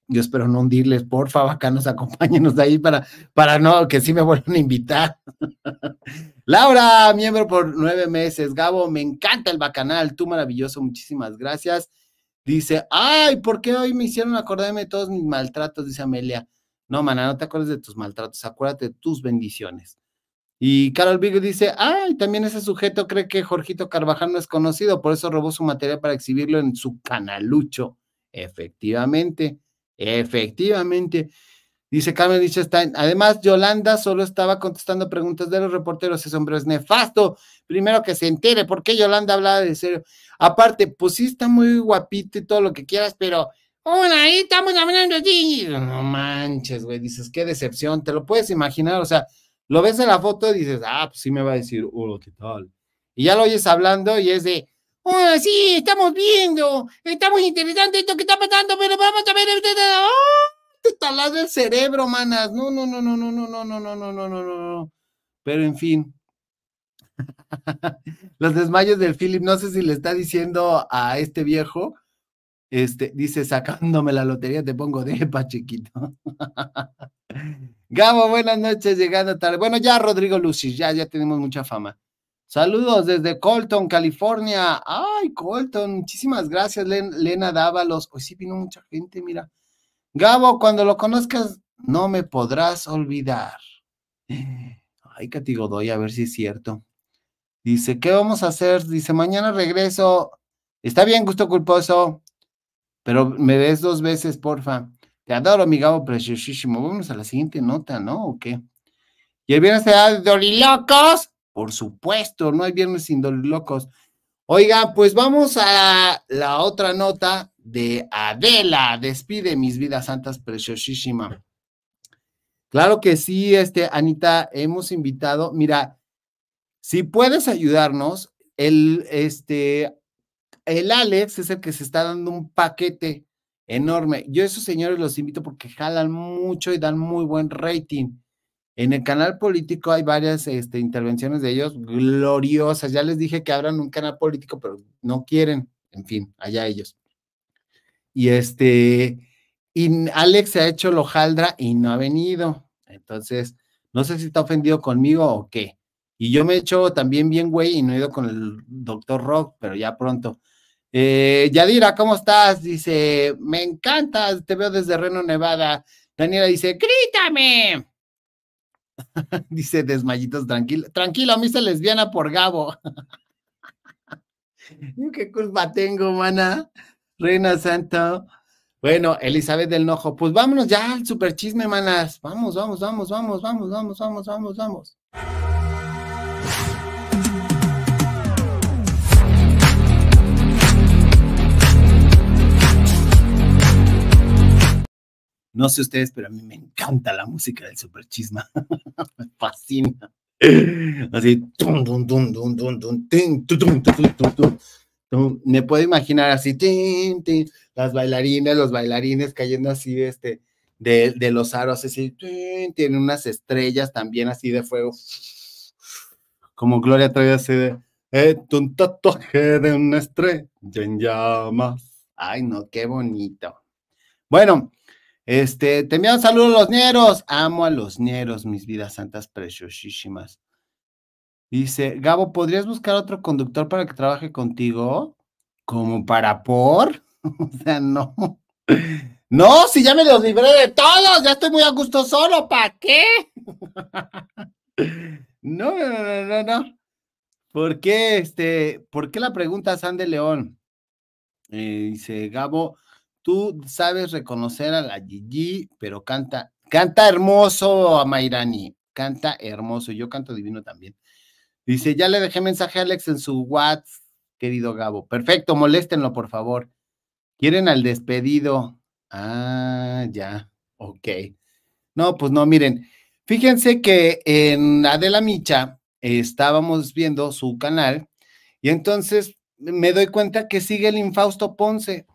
Yo espero no hundirles, por favor, acá nos acompáñenos ahí para, para no, que sí me vuelvan a invitar. Laura, miembro por nueve meses. Gabo, me encanta el bacanal, tú maravilloso, muchísimas gracias. Dice, ay, ¿por qué hoy me hicieron acordarme de todos mis maltratos? Dice Amelia. No, mana, no te acuerdes de tus maltratos, acuérdate de tus bendiciones. Y Carol Vigo dice, ay, también ese sujeto cree que Jorgito Carvajal no es conocido, por eso robó su material para exhibirlo en su canalucho. Efectivamente. Efectivamente. Dice Carmen Lichtenstein. Además, Yolanda solo estaba contestando preguntas de los reporteros. Ese hombre es nefasto. Primero que se entere por qué Yolanda hablaba de serio. Aparte, pues sí está muy guapito y todo lo que quieras, pero. Hola, ahí estamos hablando de No manches, güey. Dices, qué decepción. Te lo puedes imaginar. O sea, lo ves en la foto y dices, ah, pues sí me va a decir, hola, ¿qué tal? Y ya lo oyes hablando y es de, Hola, sí, estamos viendo, estamos interesante esto que está pasando, pero vamos a ver. ¡Oh! Te talado el cerebro, manas. No, no, no, no, no, no, no, no, no, no, no, no, no. Pero en fin. Los desmayos del Philip, no sé si le está diciendo a este viejo, este, dice, sacándome la lotería, te pongo de chiquito. Gabo, buenas noches, llegando tarde. Bueno, ya Rodrigo Lucis, ya, ya tenemos mucha fama. Saludos desde Colton, California. Ay, Colton, muchísimas gracias, Lena Dávalos. Hoy sí vino mucha gente, mira. Gabo, cuando lo conozcas, no me podrás olvidar. Ay, Cati Godoy, a ver si es cierto. Dice, ¿qué vamos a hacer? Dice, mañana regreso. Está bien, gusto culposo, pero me des dos veces, porfa. Te adoro, mi Gabo preciosísimo. Vamos a la siguiente nota, ¿no? ¿O qué? Y el viernes se da de Dorilocos. Por supuesto, no hay viernes sin locos. Oiga, pues vamos a la otra nota de Adela. Despide mis vidas santas preciosísima. Claro que sí, este, Anita, hemos invitado, mira, si puedes ayudarnos, el, este, el Alex es el que se está dando un paquete enorme. Yo esos señores los invito porque jalan mucho y dan muy buen rating. En el canal político hay varias este, intervenciones de ellos gloriosas. Ya les dije que abran un canal político, pero no quieren. En fin, allá ellos. Y este, y Alex se ha hecho lo jaldra y no ha venido. Entonces, no sé si está ofendido conmigo o qué. Y yo me he hecho también bien güey y no he ido con el doctor Rock, pero ya pronto. Eh, Yadira, ¿cómo estás? Dice, me encanta, te veo desde Reno, Nevada. Daniela dice, grítame. Dice Desmayitos, tranquilo. Tranquilo, a mí se lesbiana por Gabo. ¿Qué culpa tengo, mana? Reina Santo. Bueno, Elizabeth del Nojo, pues vámonos ya al super chisme, manas. Vamos, vamos, vamos, vamos, vamos, vamos, vamos, vamos, vamos. No sé ustedes, pero a mí me encanta la música del super chisma. me fascina. Así, me puedo imaginar así, las bailarines, los bailarines cayendo así este, de, de los aros, así, tiene unas estrellas también así de fuego, como Gloria trae así de, eh, un tatuaje de una estrella en llamas. Ay, no, qué bonito. Bueno, este, te envío un saludo a los ñeros. Amo a los ñeros, mis vidas santas preciosísimas. Dice, Gabo, ¿podrías buscar otro conductor para que trabaje contigo? ¿Como para por? o sea, no. No, si ya me los libré de todos, ya estoy muy a gusto solo, ¿para qué? no, no, no, no, no. ¿Por qué, este, por qué la pregunta San de León? Eh, dice Gabo, tú sabes reconocer a la Gigi, pero canta, canta hermoso a Mairani, canta hermoso, yo canto divino también. Dice, ya le dejé mensaje a Alex en su WhatsApp, querido Gabo. Perfecto, moléstenlo, por favor. ¿Quieren al despedido? Ah, ya, ok. No, pues no, miren, fíjense que en Adela Micha estábamos viendo su canal y entonces me doy cuenta que sigue el infausto Ponce.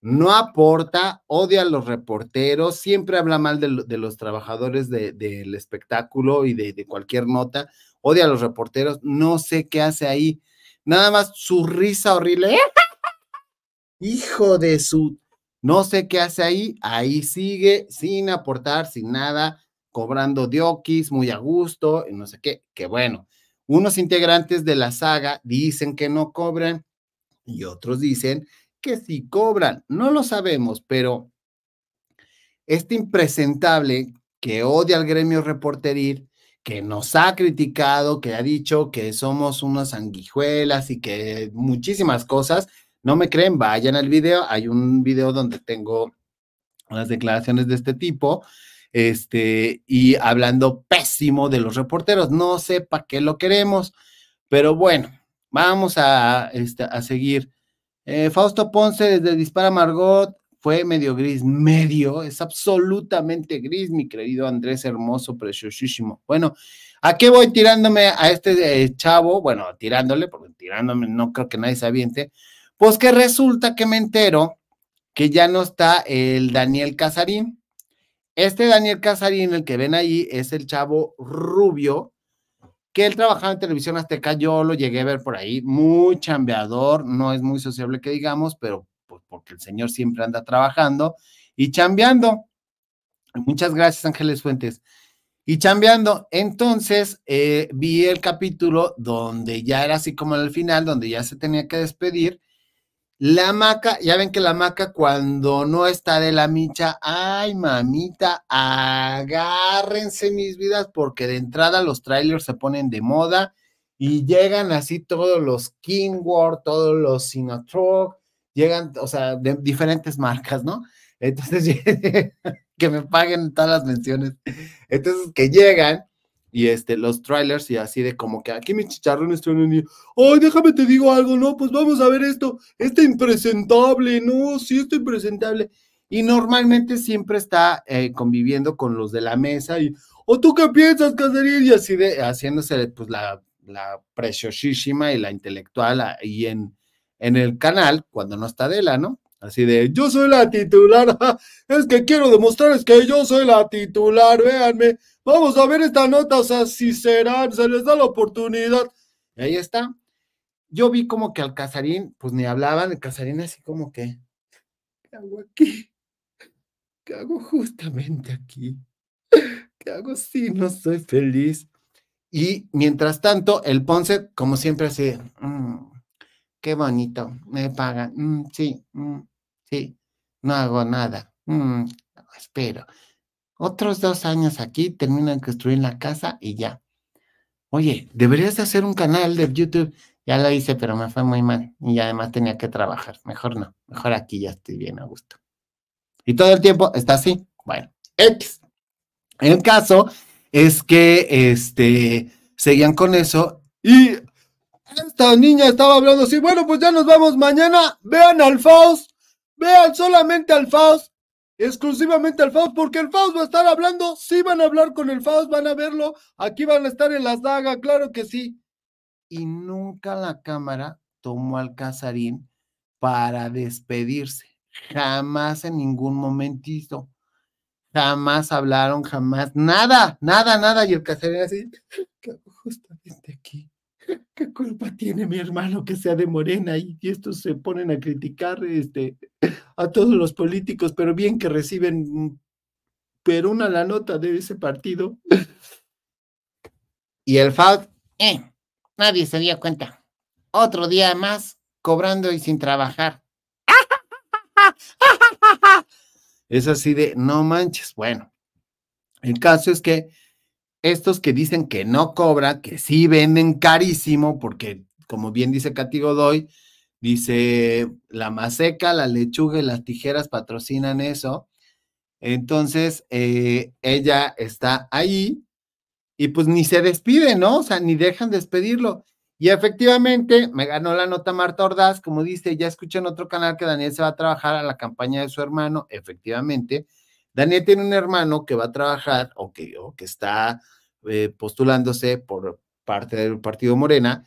No aporta, odia a los reporteros, siempre habla mal de, los trabajadores del espectáculo y de, cualquier nota, odia a los reporteros, no sé qué hace ahí. Nada más su risa horrible. Hijo de su... No sé qué hace ahí, ahí sigue sin aportar, sin nada, cobrando diokis, muy a gusto, y no sé qué, que bueno. Unos integrantes de la saga dicen que no cobran y otros dicen que sí cobran. No lo sabemos, pero este impresentable que odia al gremio reporteril, que nos ha criticado, que ha dicho que somos unas sanguijuelas y que muchísimas cosas, no me creen, vayan al video. Hay un video donde tengo unas declaraciones de este tipo, este, y hablando pésimo de los reporteros. No sé para qué lo queremos, pero bueno, vamos a, este, a seguir. Eh, Fausto Ponce desde Dispara Margot fue medio gris, medio, es absolutamente gris, mi querido Andrés Hermoso, preciosísimo. Bueno, ¿a qué voy tirándome a este eh, chavo? Bueno, tirándole, porque tirándome no creo que nadie se aviente pues que resulta que me entero que ya no está el Daniel Casarín. Este Daniel Casarín, el que ven ahí, es el chavo rubio, que él trabajaba en televisión azteca, yo lo llegué a ver por ahí, muy chambeador, no es muy sociable que digamos, pero pues porque el señor siempre anda trabajando y chambeando. Muchas gracias, Ángeles Fuentes. Y chambeando, entonces eh, vi el capítulo donde ya era así como al final, donde ya se tenía que despedir la maca, ya ven que la maca cuando no está de la micha, ay mamita, agárrense mis vidas porque de entrada los trailers se ponen de moda y llegan así todos los Kingward, todos los Sinatrog, llegan, o sea, de diferentes marcas, ¿no? Entonces, que me paguen todas las menciones. Entonces, que llegan y este, los trailers y así de como que aquí mis chicharrones están y, ay, déjame te digo algo, no, pues vamos a ver esto, este impresentable, no, sí, este impresentable. Y normalmente siempre está eh, conviviendo con los de la mesa y, ¿o tú qué piensas, Casarín? Y así de, haciéndose pues la, la preciosísima y la intelectual ahí en, en el canal, cuando no está Adela, ¿no? Así de, yo soy la titular, es que quiero demostrarles que yo soy la titular, véanme, vamos a ver esta nota, o sea, si serán, se les da la oportunidad. Y ahí está. Yo vi como que al Casarín, pues ni hablaban, el Casarín así como que, ¿qué hago aquí? ¿Qué hago justamente aquí? ¿Qué hago si no soy feliz? Y mientras tanto, el Ponce, como siempre, así, mm, qué bonito, me pagan, mm, sí, mm, sí, no hago nada, espero. Otros dos años aquí, termino de construir la casa y ya. Oye, deberías de hacer un canal de YouTube. Ya lo hice, pero me fue muy mal. Y además tenía que trabajar. Mejor no. Mejor aquí ya estoy bien a gusto. Y todo el tiempo está así. Bueno, X. El caso es que este, seguían con eso y esta niña estaba hablando así, bueno, pues ya nos vamos mañana, vean al Faust, vean solamente al Faust, exclusivamente al Faust, porque el Faust va a estar hablando, sí van a hablar con el Faust, van a verlo, aquí van a estar en la saga, claro que sí. Y nunca la cámara tomó al Casarín para despedirse, jamás en ningún momentito. Jamás hablaron, jamás, nada, nada, nada. Y el Casarín así, justamente aquí ¿Qué culpa tiene mi hermano que sea de Morena? Y, estos se ponen a criticar este, a todos los políticos, pero bien que reciben pero una la nota de ese partido. Y el FAD, eh, nadie se dio cuenta. Otro día más cobrando y sin trabajar. Es así de, no manches. Bueno, el caso es que estos que dicen que no cobra, que sí venden carísimo, porque como bien dice Katy Godoy, dice la maseca, la lechuga y las tijeras patrocinan eso. Entonces, eh, ella está ahí y pues ni se despide, ¿no? O sea, ni dejan despedirlo. Y efectivamente me ganó la nota Marta Ordaz, como dice, ya escuché en otro canal que Daniel se va a trabajar a la campaña de su hermano, efectivamente. Daniel tiene un hermano que va a trabajar o que, que está eh, postulándose por parte del partido Morena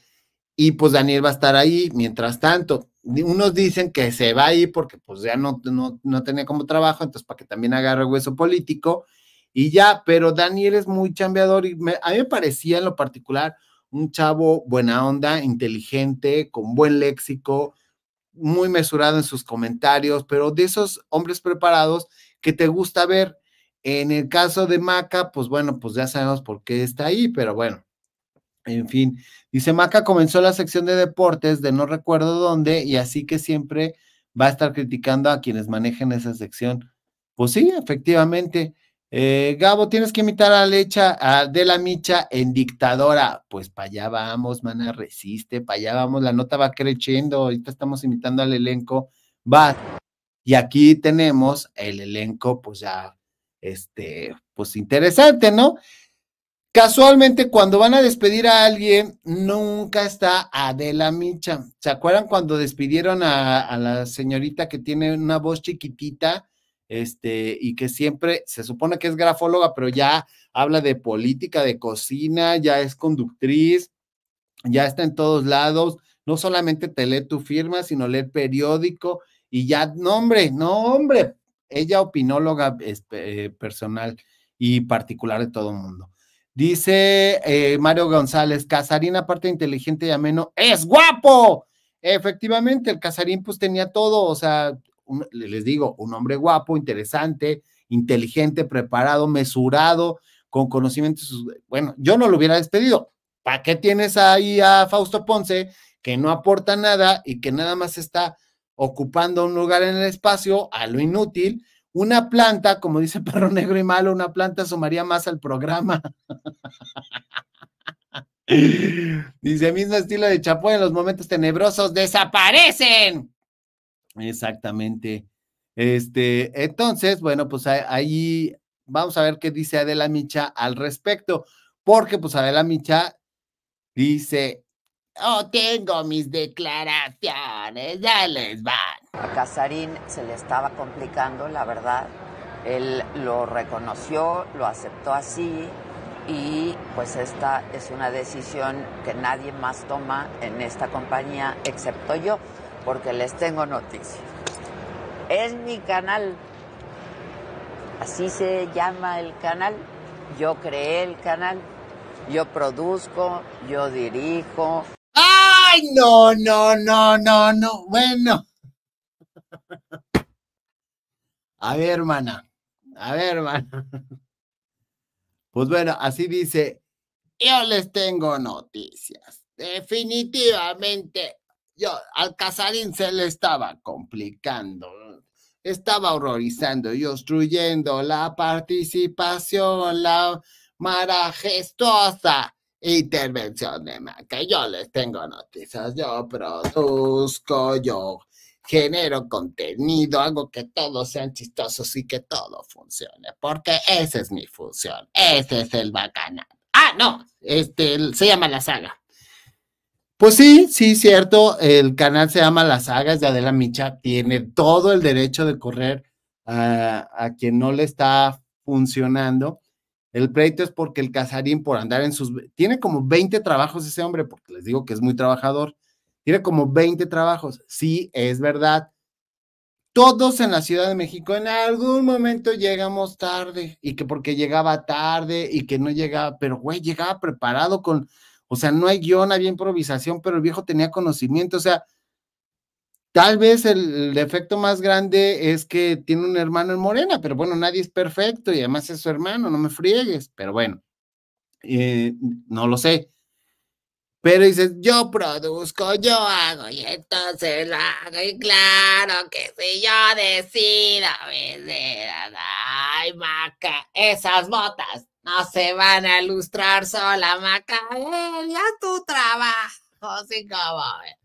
y pues Daniel va a estar ahí. Mientras tanto, unos dicen que se va ahí porque pues ya no, no, no tenía como trabajo, entonces para que también agarre hueso político y ya, pero Daniel es muy chambeador y a mí me parecía en lo particular un chavo buena onda, inteligente, con buen léxico, muy mesurado en sus comentarios, pero de esos hombres preparados que te gusta ver. En el caso de Maca, pues bueno, pues ya sabemos por qué está ahí, pero bueno, en fin, dice Maca comenzó la sección de deportes de no recuerdo dónde y así que siempre va a estar criticando a quienes manejen esa sección. Pues sí, efectivamente. Eh, Gabo, tienes que imitar a Lecha, a De la Micha en dictadora. Pues para allá vamos, mana, resiste, para allá vamos, la nota va creciendo, ahorita estamos imitando al elenco, va. Y aquí tenemos el elenco, pues ya, este, pues interesante, ¿no? Casualmente, cuando van a despedir a alguien, nunca está Adela Micha. ¿Se acuerdan cuando despidieron a, la señorita que tiene una voz chiquitita? este, y que siempre se supone que es grafóloga, pero ya habla de política, de cocina, ya es conductriz, ya está en todos lados, no solamente te lee tu firma, sino lee el periódico y ya, no hombre, no hombre, ella opinóloga este, personal y particular de todo el mundo. Dice eh, Mario González, Casarín, aparte inteligente y ameno, es guapo. Efectivamente, el Casarín pues tenía todo, o sea, les digo, un hombre guapo, interesante, inteligente, preparado, mesurado, con conocimientos. Bueno, yo no lo hubiera despedido. ¿Para qué tienes ahí a Fausto Ponce que no aporta nada y que nada más está ocupando un lugar en el espacio a lo inútil? Una planta, como dice Perro Negro y Malo, una planta sumaría más al programa. Dice, mismo estilo de Chapoy en los momentos tenebrosos, desaparecen. Exactamente. Este, entonces, bueno, pues ahí vamos a ver qué dice Adela Micha al respecto, porque pues Adela Micha dice, oh, tengo mis declaraciones, ya les van. A Casarín se le estaba complicando, la verdad. Él lo reconoció, lo aceptó así y pues esta es una decisión que nadie más toma en esta compañía excepto yo porque les tengo noticias. Es mi canal, así se llama el canal. Yo creé el canal, yo produzco, yo dirijo. ¡Ay, no, no, no, no, no! Bueno. A ver, hermana. A ver, hermana. Pues bueno, así dice. Yo les tengo noticias. Definitivamente yo, al Casarín se le estaba complicando, estaba horrorizando y obstruyendo la participación, la majestuosa intervención de Maca. Yo les tengo noticias, yo produzco, yo genero contenido, hago que todos sean chistosos y que todo funcione, porque esa es mi función, ese es el bacana. Ah, no, este se llama la saga. Pues sí, sí, cierto. El canal se llama Las Sagas de Adela Micha. Tiene todo el derecho de correr a, quien no le está funcionando. El pleito es porque el Casarín, por andar en sus. Tiene como 20 trabajos ese hombre, porque les digo que es muy trabajador. Tiene como 20 trabajos. Sí, es verdad. Todos en la Ciudad de México en algún momento llegamos tarde y que porque llegaba tarde y que no llegaba, pero güey, llegaba preparado con o sea, no hay guion, había improvisación, pero el viejo tenía conocimiento. O sea, tal vez el, defecto más grande es que tiene un hermano en Morena, pero bueno, nadie es perfecto y además es su hermano, no me friegues. Pero bueno, eh, no lo sé. Pero dices, yo produzco, yo hago, y entonces lo hago, y claro que si yo decido, ay, maca, esas botas No se van a lustrar sola, Maca. Ya tu trabajo, sí como.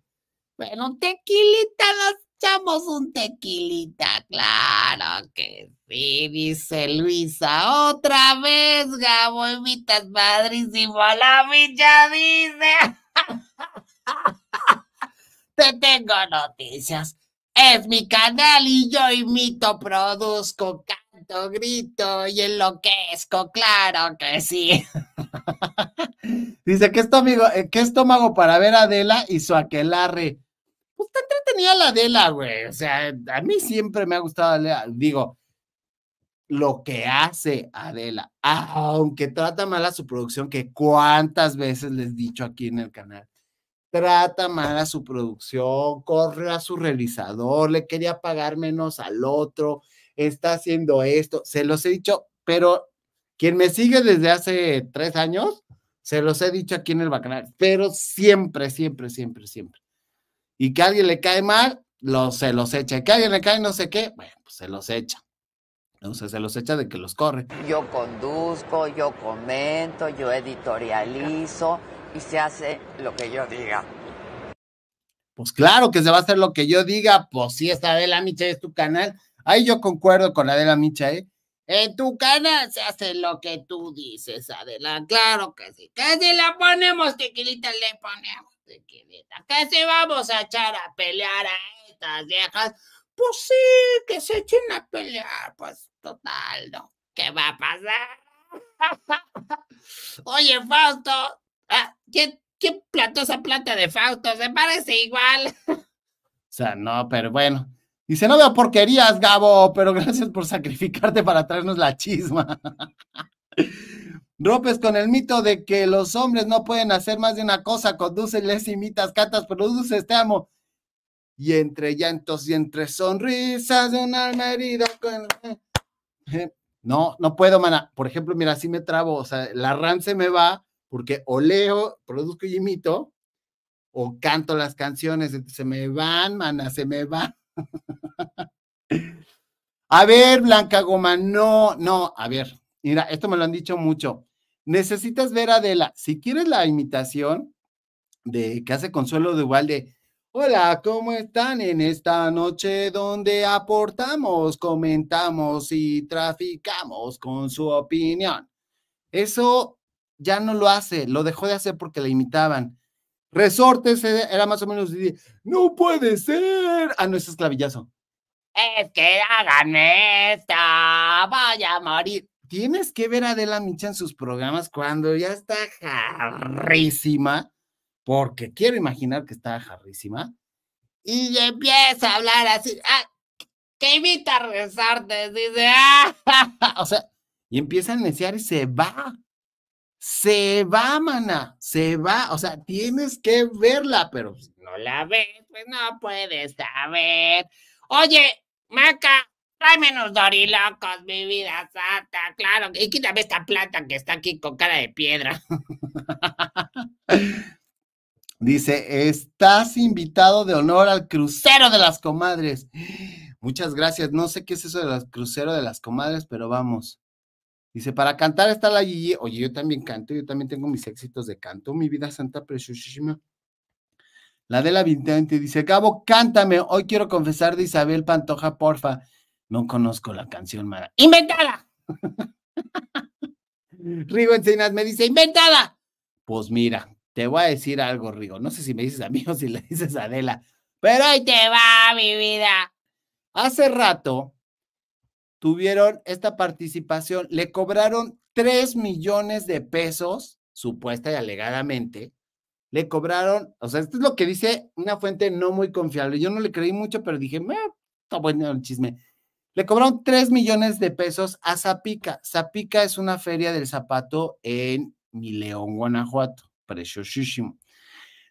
Bueno, tequilita, nos echamos un tequilita, claro que sí, dice Luisa. Otra vez, Gabo, invitas padrísimo a la villa, dice. Te tengo noticias. Es mi canal y yo imito, produzco, canto, grito y enloquezco, claro que sí. Dice, ¿qué estómago, eh, ¿qué estómago para ver a Adela y su aquelarre? Está entretenida la Adela, güey. O sea, a mí siempre me ha gustado Adela. Digo, lo que hace Adela, aunque trata mal a su producción, que cuántas veces les he dicho aquí en el canal trata mal a su producción, corre a su realizador, le quería pagar menos al otro, está haciendo esto, se los he dicho, pero quien me sigue desde hace tres años, se los he dicho aquí en el bacanal, pero siempre, siempre, siempre, siempre. Y que a alguien le cae mal, lo, se los echa. Y que a alguien le cae no sé qué, bueno, pues se los echa. Entonces se los echa de que los corre. Yo conduzco, yo comento, yo editorializo y se hace lo que yo diga. Pues claro que se va a hacer lo que yo diga, pues si esta Adela Micha es tu canal. Ahí yo concuerdo con Adela Micha, ¿eh? En tu canal se hace lo que tú dices, Adela. Claro que sí. Que si la ponemos tequilita, le ponemos. Que si vamos a echar a pelear a estas viejas, pues sí, que se echen a pelear. Pues total, ¿no? ¿Qué va a pasar? Oye, Fausto, Ah, ¿quién, plantó esa planta de Fausto? Se parece igual. o sea, no, pero bueno. Dice, no veo porquerías, Gabo, pero gracias por sacrificarte para traernos la chisma. Rompes con el mito de que los hombres no pueden hacer más de una cosa, conduces, les imitas, catas, produces, te amo. Y entre llantos y entre sonrisas de una alma herida. No, no puedo, mana. Por ejemplo, mira, así me trabo, o sea, la ran se me va porque o leo, produzco y imito, o canto las canciones, se me van, mana, se me van. a ver, Blanca Goma, no, no, a ver, mira, esto me lo han dicho mucho. Necesitas ver a Adela, si quieres la imitación de que hace Consuelo de Ubalde, Hola, ¿cómo están en esta noche donde aportamos, comentamos y traficamos con su opinión? Eso ya no lo hace, lo dejó de hacer porque le imitaban. Resortes era más o menos, no puede ser. Ah, no, es esclavillazo. Es que háganme esta, vaya a morir. Tienes que ver a Adela Micha en sus programas cuando ya está jarrísima, porque quiero imaginar que está jarrísima, y empieza a hablar así, ah, que imita a dice, ah, o sea, y empieza a iniciar y se va se va, mana, se va. O sea, tienes que verla, pero si no la ves, pues no puedes saber. Oye, Maca, tráeme unos dorilocos, mi vida santa, claro. Y quítame esta plata que está aquí con cara de piedra. Dice, estás invitado de honor al crucero de las comadres. Muchas gracias. No sé qué es eso del crucero de las comadres, pero vamos. Dice, para cantar está la Gigi. Oye, yo también canto, yo también tengo mis éxitos de canto, mi vida santa preciosísima. La de la Vintente dice, Gabo, cántame, hoy quiero confesar de Isabel Pantoja, porfa. No conozco la canción, Mara. ¡Inventada! Rigo Encinas me dice, ¡inventada! Pues mira, te voy a decir algo, Rigo. No sé si me dices a mí o si le dices a Adela, pero ahí te va, mi vida. Hace rato tuvieron esta participación, le cobraron 3 millones de pesos, supuesta y alegadamente, le cobraron, o sea, esto es lo que dice una fuente no muy confiable, yo no le creí mucho, pero dije, está bueno el chisme. Le cobraron 3 millones de pesos a Zapica. Zapica es una feria del zapato en Mileón, Guanajuato, preciosísimo.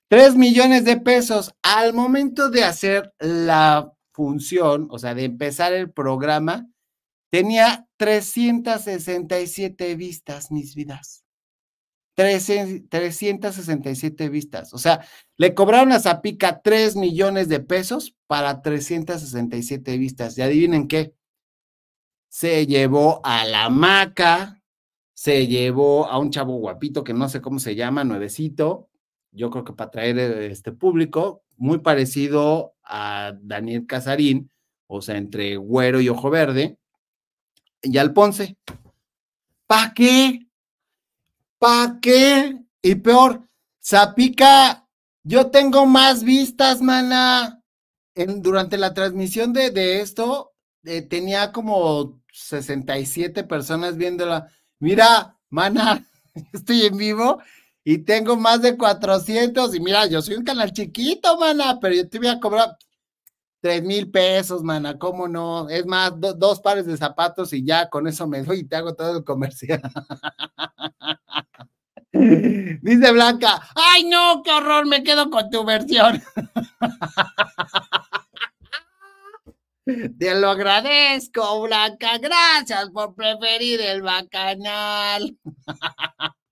3 millones de pesos al momento de hacer la función, o sea, de empezar el programa, Tenía 367 vistas, mis vidas. 367 vistas. O sea, le cobraron a Zapica 3 millones de pesos para 367 vistas. Y adivinen qué. Se llevó a la maca, se llevó a un chavo guapito que no sé cómo se llama, nuevecito, yo creo que para traer eh, este público, muy parecido a Daniel Casarín, o sea, entre güero y ojo verde, y al Ponce. ¿Para qué? ¿Para qué? Y peor, Zapica, yo tengo más vistas, mana. Durante la transmisión de, de esto, eh, tenía como 67 personas viéndola. Mira, mana, estoy en vivo y tengo más de 400. Y mira, yo soy un canal chiquito, mana, pero yo te voy a cobrar 3 mil pesos, mana, ¿cómo no? Es más, dos pares de zapatos y ya con eso me doy y te hago todo el comercial. Dice Blanca, ay no, qué horror, me quedo con tu versión. Te lo agradezco, Blanca. Gracias por preferir el bacanal.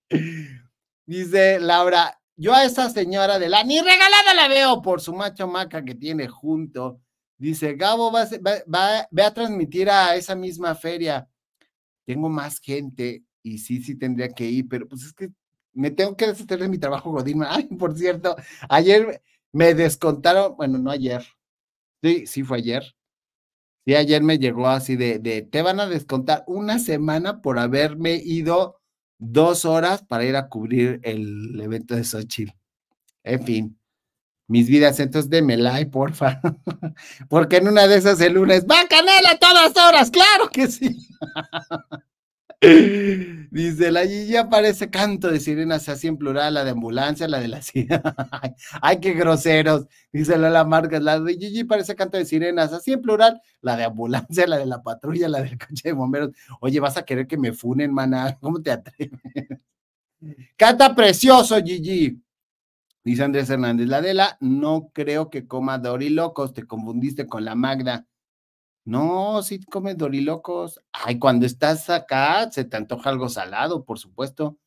Dice Laura, yo a esa señora de la ni regalada la veo por su macho maca que tiene junto. Dice, Gabo, va, a transmitir a esa misma feria. Tengo más gente y sí, sí tendría que ir, pero pues es que me tengo que deshacer de mi trabajo, Godín. Ay, por cierto, ayer me descontaron, bueno, no ayer. Sí, sí fue ayer. Sí, ayer me llegó así de, te van a descontar una semana por haberme ido dos horas para ir a cubrir el evento de Xochitl. En fin, mis vidas, entonces déme like, porfa. Porque en una de esas el lunes, ¡va canela todas horas! ¡Claro que sí! Dice, la Gigi aparece canto de sirenas así en plural, la de ambulancia, la de la Ay, qué groseros. Dice Lola Márquez, la de Gigi parece canto de sirenas así en plural, la de ambulancia, la de la patrulla, la del coche de bomberos. Oye, vas a querer que me funen, mana. ¿Cómo te atreves? Canta precioso, Gigi. Dice Andrés Hernández, la de la, no creo que coma dorilocos, te confundiste con la Magda. No, sí comes dorilocos. Ay, cuando estás acá, se te antoja algo salado, por supuesto.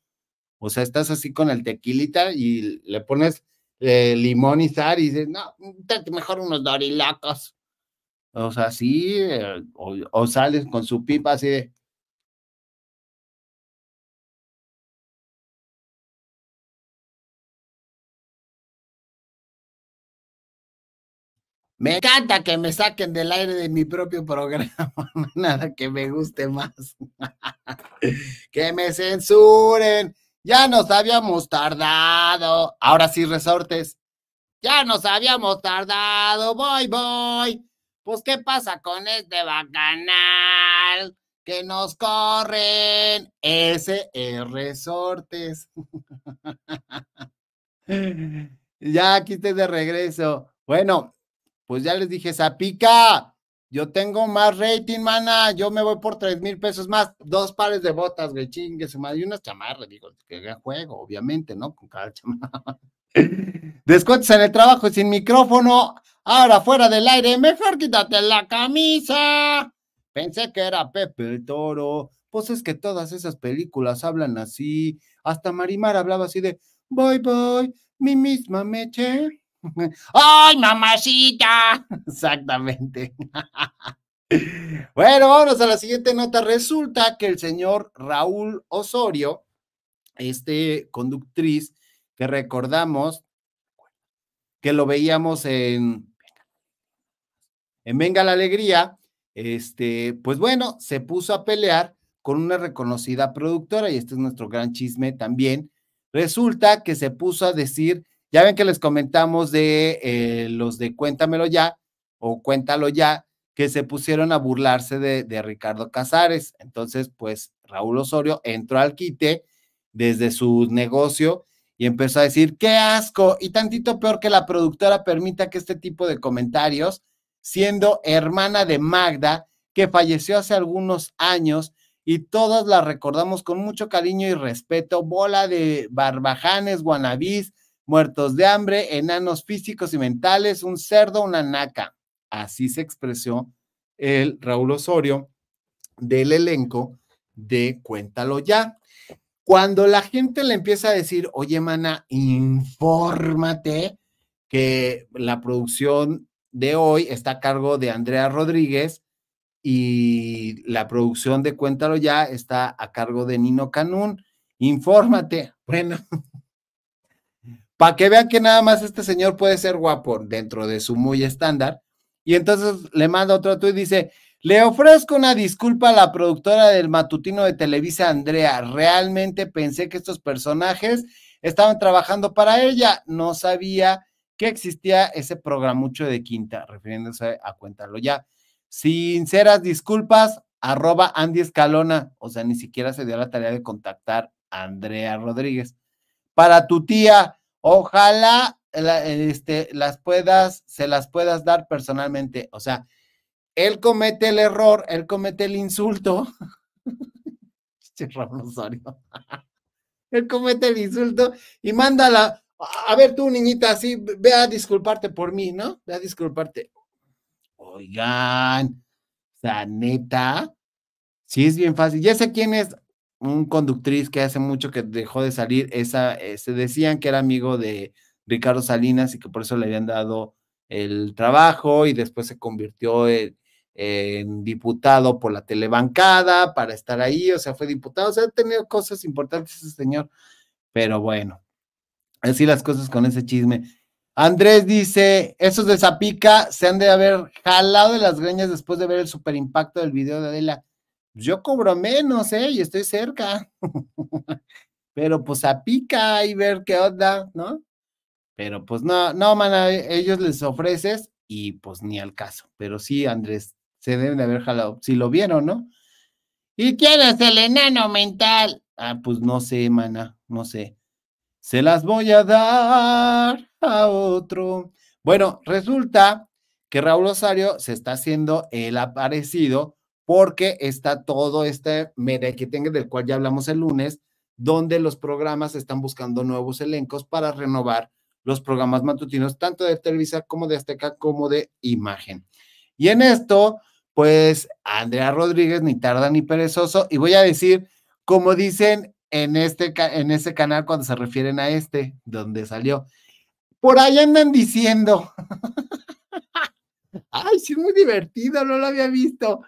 O sea, estás así con el tequilita y le pones eh, limón y sal y dices, no, mejor unos dorilocos. O sea, sí, eh, o, o, sales con su pipa así de, Me encanta que me saquen del aire de mi propio programa, nada que me guste más. que me censuren. Ya nos habíamos tardado. Ahora sí, resortes. Ya nos habíamos tardado. Voy, voy. Pues, ¿qué pasa con este bacanal? Que nos corren. Ese es resortes. ya aquí estoy de regreso. Bueno, pues ya les dije, Zapica, yo tengo más rating, mana, yo me voy por tres mil pesos más, dos pares de botas, güey, chingue su madre, y unas chamarras, digo, que juego, obviamente, ¿no? Con cada chamarra. Descuentos en el trabajo sin micrófono, ahora fuera del aire, mejor quítate la camisa. Pensé que era Pepe el Toro, pues es que todas esas películas hablan así, hasta Marimar hablaba así de, voy, voy, mi misma meche. ¡Ay, mamacita! Exactamente. Bueno, vamos a la siguiente nota. Resulta que el señor Raúl Osorio, este conductriz que recordamos que lo veíamos en, en Venga la Alegría, este, pues bueno, se puso a pelear con una reconocida productora, y este es nuestro gran chisme también. Resulta que se puso a decir ya ven que les comentamos de eh, los de Cuéntamelo ya o Cuéntalo ya, que se pusieron a burlarse de, de, Ricardo Casares. Entonces, pues Raúl Osorio entró al quite desde su negocio y empezó a decir, qué asco, y tantito peor que la productora permita que este tipo de comentarios, siendo hermana de Magda, que falleció hace algunos años, y todas la recordamos con mucho cariño y respeto, bola de barbajanes, guanabís, muertos de hambre, enanos físicos y mentales, un cerdo, una naca. Así se expresó el Raúl Osorio del elenco de Cuéntalo ya. Cuando la gente le empieza a decir, oye, mana, infórmate que la producción de hoy está a cargo de Andrea Rodríguez y la producción de Cuéntalo ya está a cargo de Nino Canún. Infórmate. Bueno, para que vean que nada más este señor puede ser guapo dentro de su muy estándar. Y entonces le manda otro tuit y dice, le ofrezco una disculpa a la productora del matutino de Televisa, Andrea. Realmente pensé que estos personajes estaban trabajando para ella. No sabía que existía ese programucho de quinta, refiriéndose a Cuéntalo ya. Sinceras disculpas, arroba Andy Escalona. O sea, ni siquiera se dio la tarea de contactar a Andrea Rodríguez. Para tu tía, ojalá este, las puedas, se las puedas dar personalmente. O sea, él comete el error, él comete el insulto. él comete el insulto y mándala. A ver, tú, niñita, así, ve a disculparte por mí, ¿no? Ve a disculparte. Oigan, o sea, neta, sí es bien fácil. Ya sé quién es un conductriz que hace mucho que dejó de salir. Esa, eh, se decían que era amigo de Ricardo Salinas y que por eso le habían dado el trabajo y después se convirtió en, en diputado por la telebancada para estar ahí, o sea, fue diputado, o sea, ha tenido cosas importantes ese señor, pero bueno, así las cosas con ese chisme. Andrés dice, esos de Zapica se han de haber jalado de las greñas después de ver el super impacto del video de Adela. Yo cobro menos, ¿eh? Y estoy cerca. Pero pues Zapica y ver qué onda, ¿no? Pero pues no, no, man, ellos les ofreces y pues ni al caso. Pero sí, Andrés, se deben de haber jalado. Si lo vieron, ¿no? ¿Y quién es el enano mental? Ah, pues no sé, mana, no sé. Se las voy a dar a otro. Bueno, resulta que Raúl Osario se está haciendo el aparecido porque está todo este tenga del cual ya hablamos el lunes, donde los programas están buscando nuevos elencos para renovar los programas matutinos, tanto de Televisa como de Azteca, como de Imagen. Y en esto, pues Andrea Rodríguez, ni tarda ni perezoso, y voy a decir, como dicen en este en ese canal cuando se refieren a este, donde salió. Por ahí andan diciendo. Ay, sí, muy divertido, no lo había visto.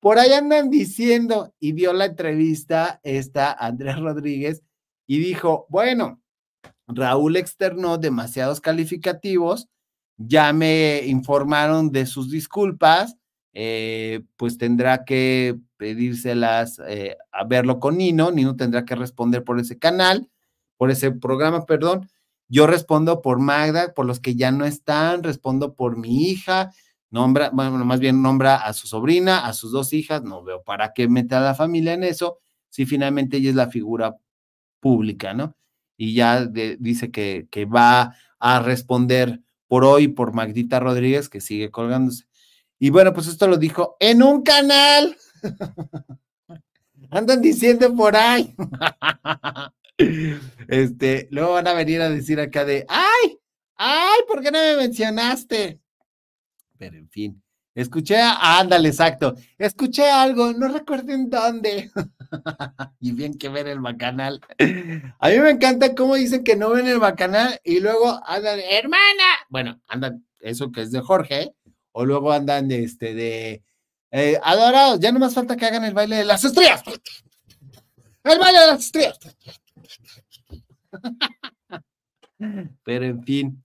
Por ahí andan diciendo, y vio la entrevista esta Andrea Rodríguez, y dijo, bueno, Raúl externó demasiados calificativos, ya me informaron de sus disculpas, eh, pues tendrá que pedírselas eh, a verlo con Nino, Nino tendrá que responder por ese canal, por ese programa, perdón. Yo respondo por Magda, por los que ya no están, respondo por mi hija, nombra, bueno, más bien nombra a su sobrina, a sus dos hijas, no veo para qué mete a la familia en eso, si finalmente ella es la figura pública, ¿no? Y ya dice que, que va a responder por hoy por Magdita Rodríguez, que sigue colgándose. Y bueno, pues esto lo dijo en un canal. Andan diciendo por ahí. Este, luego van a venir a decir acá de, ay, ay, ¿por qué no me mencionaste? Pero en fin, escuché, ándale, exacto, escuché algo, no recuerden dónde. y bien que ver el bacanal. A mí me encanta cómo dicen que no ven el bacanal y luego andan, hermana, bueno, andan, eso que es de Jorge, o luego andan de este de eh, adorados, ya no más falta que hagan el baile de las estrellas. El baile de las estrellas. Pero en fin,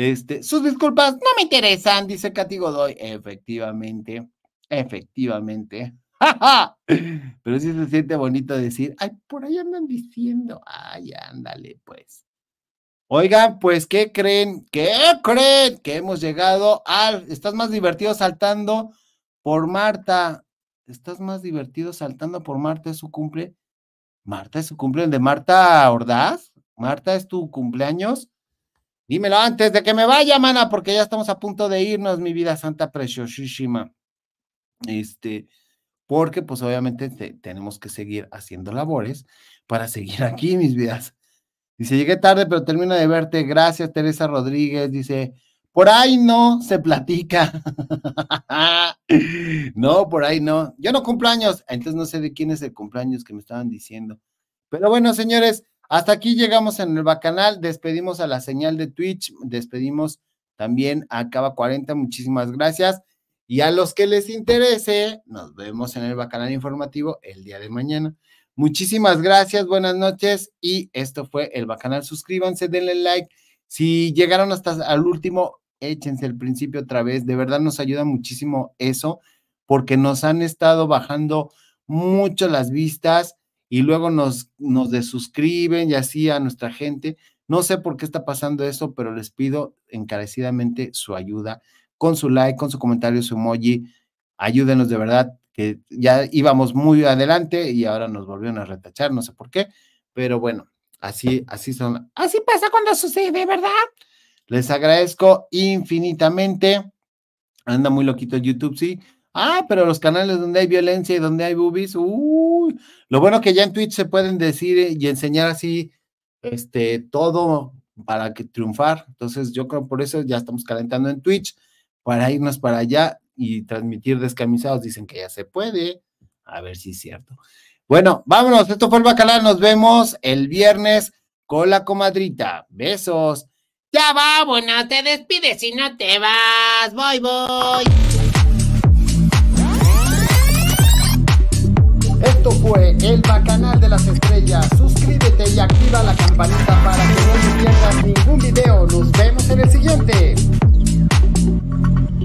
este, sus disculpas no me interesan, dice Katy Godoy. Efectivamente, efectivamente. Pero sí se siente bonito decir, ay, por ahí andan diciendo, ay, ándale, pues. Oigan, pues, ¿qué creen? ¿Qué creen? Que hemos llegado al. Estás más divertido saltando por Marta. Estás más divertido saltando por Marta, es su cumple. Marta es su cumpleaños de Marta Ordaz. Marta es tu cumpleaños. Dímelo antes de que me vaya, mana, porque ya estamos a punto de irnos, mi vida santa preciosísima. Este, porque pues obviamente tenemos que seguir haciendo labores para seguir aquí, mis vidas. Dice, llegué tarde, pero termino de verte. Gracias, Teresa Rodríguez. Dice, por ahí no se platica. no, por ahí no. Yo no cumplo años, entonces no sé de quién es el cumpleaños que me estaban diciendo. Pero bueno, señores, hasta aquí llegamos en el bacanal. Despedimos a la señal de Twitch, despedimos también a Cava 40. Muchísimas gracias. Y a los que les interese, nos vemos en el Bacanal Informativo el día de mañana. Muchísimas gracias, buenas noches. Y esto fue el Bacanal. Suscríbanse, denle like. Si llegaron hasta al último, échense el principio otra vez. De verdad nos ayuda muchísimo eso, porque nos han estado bajando mucho las vistas y luego nos, nos desuscriben y así a nuestra gente. No sé por qué está pasando eso, pero les pido encarecidamente su ayuda con su like, con su comentario, su emoji. Ayúdenos de verdad, que ya íbamos muy adelante y ahora nos volvieron a retachar, no sé por qué, pero bueno, así, así son. Así pasa cuando sucede, ¿verdad? Les agradezco infinitamente. Anda muy loquito YouTube, sí. Ah, pero los canales donde hay violencia y donde hay boobies, uy, lo bueno que ya en Twitch se pueden decir y enseñar así, este, todo para que triunfar. Entonces, yo creo por eso ya estamos calentando en Twitch para irnos para allá y transmitir descamisados. Dicen que ya se puede. A ver si es cierto. Bueno, vámonos. Esto fue el Bacalar. Nos vemos el viernes con la comadrita. Besos. Ya va, bueno, te despides y no te vas. Voy, voy. Esto fue El Bacanal de las Estrellas. Suscríbete y activa la campanita para que no te pierdas ningún video. Nos vemos en el siguiente.